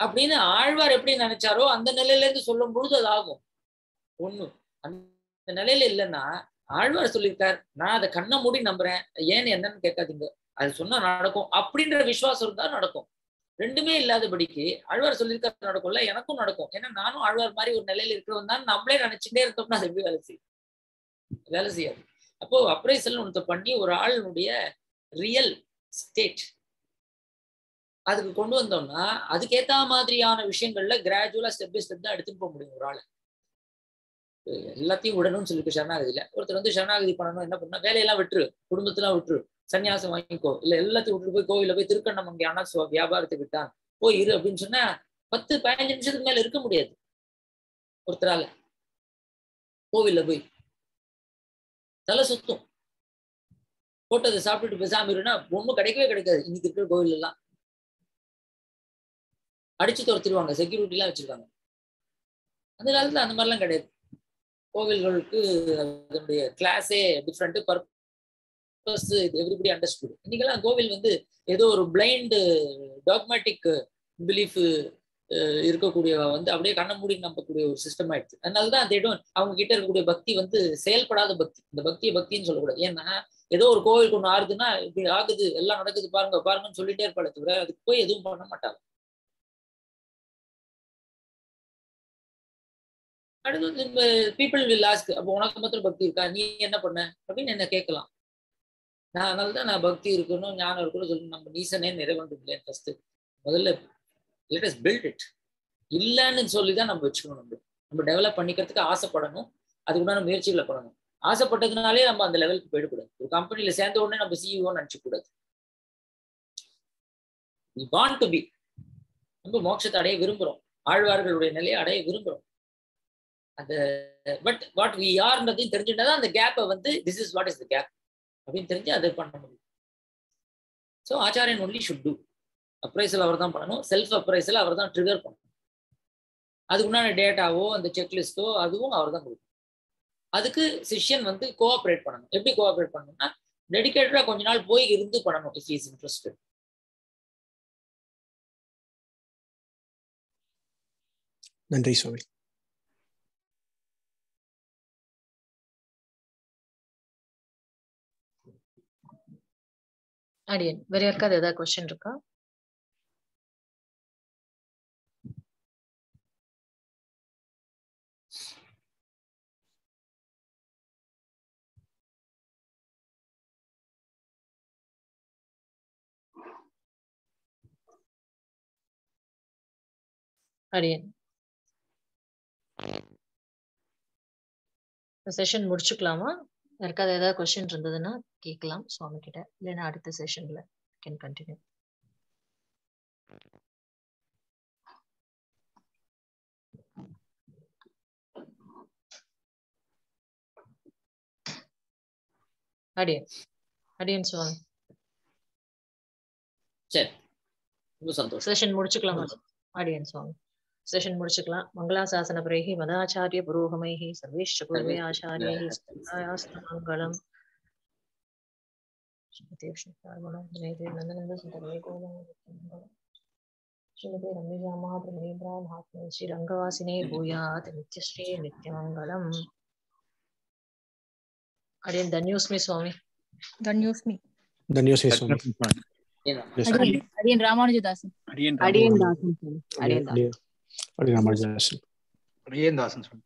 அப்படின்னு ஆழ்வார் எப்படி நினைச்சாரோ அந்த நிலையில இருந்து சொல்லும் பொழுது அது ஆகும். ஒண்ணு. அந்த நிலையில இல்லைன்னா ஆழ்வார் சொல்லியிருக்கார் நான் அதை கண்ணை மூடி நம்புறேன். ஏன்னு என்னன்னு கேட்காதீங்க. அது சொன்னா நடக்கும். அப்படின்ற விசுவாசம் இருந்தா நடக்கும். ரெண்டுமே இல்லாதபடிக்கு ஆழ்வார் சொல்லியிருக்காரு நடக்கும்ல எனக்கும் நடக்கும். ஏன்னா நானும் ஆழ்வார் மாதிரி ஒரு நிலையில இருக்கிறவன் தான். நம்மளே நினைச்சுட்டே இருந்தோம்னா அது எப்படி வேலை செய்யும்? வேலை செய்யாது. அப்போ அப்ரைசல் ஒன்று பண்ணி ஒரு ஆளுடைய ரியல் ஸ்டேட் அதுக்கு கொண்டு வந்தோம்னா அதுக்கேத்த மாதிரியான விஷயங்கள்ல கிராஜுவலா ஸ்டெப் பை ஸ்டெப் தான் எடுத்துட்டு போக முடியும் ஒரு ஆளை. எல்லாத்தையும் விடணும்னு சொல்லிட்டு இல்லை. ஒருத்தர் வந்து சரணாகதி பண்ணணும் என்ன பண்ணா வேலையெல்லாம் விட்டுரு. குடும்பத்தெல்லாம் விட்டுரு. சன்னியாசம் வாங்கிக்கோ. இல்ல எல்லாத்தையும் விட்டுட்டு போய் கோவில போய் திருக்கண்ணம் அங்கே ஆனா வியாபாரத்தை விட்டான் போய் இரு அப்படின்னு சொன்னா பத்து பதினஞ்சு நிமிஷத்துக்கு மேல இருக்க முடியாது. ஒருத்தரால. கோவில்ல போய். தலை சுத்தும். போட்டதை சாப்பிட்டுட்டு பேசாம இருன்னா ஒண்ணும் கிடைக்கவே கிடைக்காது. இன்னைக்கு இருக்கிற கோவில் எல்லாம் அடிச்சு துரத்திடுவாங்க. செக்யூரிட்டி எல்லாம் வச்சிருக்காங்க. அந்த காலத்துல அந்த மாதிரிலாம் கிடையாது. கோவில்களுக்கு அதனுடைய கிளாஸே டிஃப்ரெண்ட் பர்பஸ் எவ்ரிபடி அண்டர்ஸ்டுட் இன்னைக்கெல்லாம் கோவில் வந்து ஏதோ ஒரு பிளைண்டு டாக்மேட்டிக் பிலீஃப் இருக்கக்கூடிய வந்து அப்படியே கண்ண மூடி நம்பக்கூடிய ஒரு சிஸ்டம் ஆயிடுச்சு. அதனால தான் தேடும் அவங்க கிட்ட இருக்கக்கூடிய பக்தி வந்து செயல்படாத பக்தி. இந்த பக்தியை பக்தின்னு சொல்லக்கூடாது. ஏன்னா ஏதோ ஒரு கோவிலுக்கு ஒன்று ஆகுதுன்னா இப்படி ஆகுது எல்லாம் நடக்குது பாருங்க பாருங்கன்னு சொல்லிட்டே இருப்பாள் தவிர அதுக்கு போய் எதுவும் பண்ண மாட்டாங்க அடுத்து பீப்புள் வில் ஆஸ்க் அப்போ உனக்கு மாத்திரம் பக்தி இருக்கா? நீ என்ன பண்ண? அப்படின்னு என்ன கேட்கலாம். நான் அதனால தான் நான் பக்தி இருக்கணும் ஞானம் இருக்கணும் சொல்லி நம்ம நீசனே நிறைவேண்டும் இல்லையா ஃபர்ஸ்ட் முதல்ல லெட் அஸ் பில்ட் இட் இல்லைன்னு சொல்லி தான் நம்ம வச்சுக்கணும் நம்ம. நம்ம டெவலப் பண்ணிக்கிறதுக்கு ஆசைப்படணும். அதுக்குண்டான முயற்சிகளை பண்ணணும். ஆசைப்பட்டதுனாலே நம்ம அந்த லெவலுக்கு போயிடக்கூடாது. ஒரு கம்பெனியில சேர்ந்த உடனே நம்ம சிஇஓ நினச்சிக்கூடாது கூடாது. வாண்ட் டு பி நம்ம மோட்சத்தை அடைய விரும்புறோம். ஆழ்வார்களுடைய நிலையை அடைய விரும்புறோம். அந்த பட் வாட் வி ஆர்ன்றதையும் தெரிஞ்சுட்டா அந்த கேப்பை வந்து this is what is the gap அப்படின்னு தெரிஞ்சு அதை பண்ண முடியும். So acharyan only should do appraisal அவர் தான் பண்ணணும். செல்ஃப் அப்ரைசல் அவர் தான் ட்ரிகர் பண்ணணும். அதுக்கு உண்டான டேட்டாவோ அந்த செக்லிஸ்டோ அதுவும் அவர் தான் கொடுக்கணும். அதுக்கு சிஷ்யன் வந்து கோஆப்ரேட் பண்ணணும். எப்படி கோஆப்ரேட் பண்ணணும்னா டெடிக்கேட்டடாக கொஞ்ச நாள் போய் இருந்து பண்ணணும் இஃப் இஸ் இன்ட்ரெஸ்டட் நன்றி சுவாமி. அடியன் வேற யாருக்காவது ஏதாவது கொஸ்டின் இருக்கா? அடியன் செஷன் முடிச்சுக்கலாமா? யாருக்காவது ஏதாவது கொஸ்டின் இருந்ததுன்னா கேட்கலாம் சுவாமி கிட்ட இல்லைன்னா அடுத்த செஷன்ல கேன் கண்டினியூ அடியன். அடியன் சுவாமி. சரி. ரொம்ப சந்தோஷம். செஷன் முடிச்சுக்கலாமா? அடியன் சுவாமி. செஷன் முடிச்சுக்கலாம். மங்களாசாசன பிரைகி மதாச்சாரிய புரோகமைகி சர்வேஷ பூர்வே ஆச்சாரியி ஸ்தாயாஸ்தமங்கலம் ஸ்ரீமதே பிரமேந்திரா மகாத்மே ஸ்ரீ ரங்கவாசினே பூயாத் நித்யஸ்ரீ நித்யமங்கலம். அடியன் தன்யோஸ்மி சுவாமி. தன்யோஸ்மி தன்யோஸ்மி சுவாமி. அடியன் ராமானுஜதாசன். அடியன் தாசன் அடியன் தாசன் அடியே அடி ராமானுஜாசன் அடியேன் தாசன் சொல்லு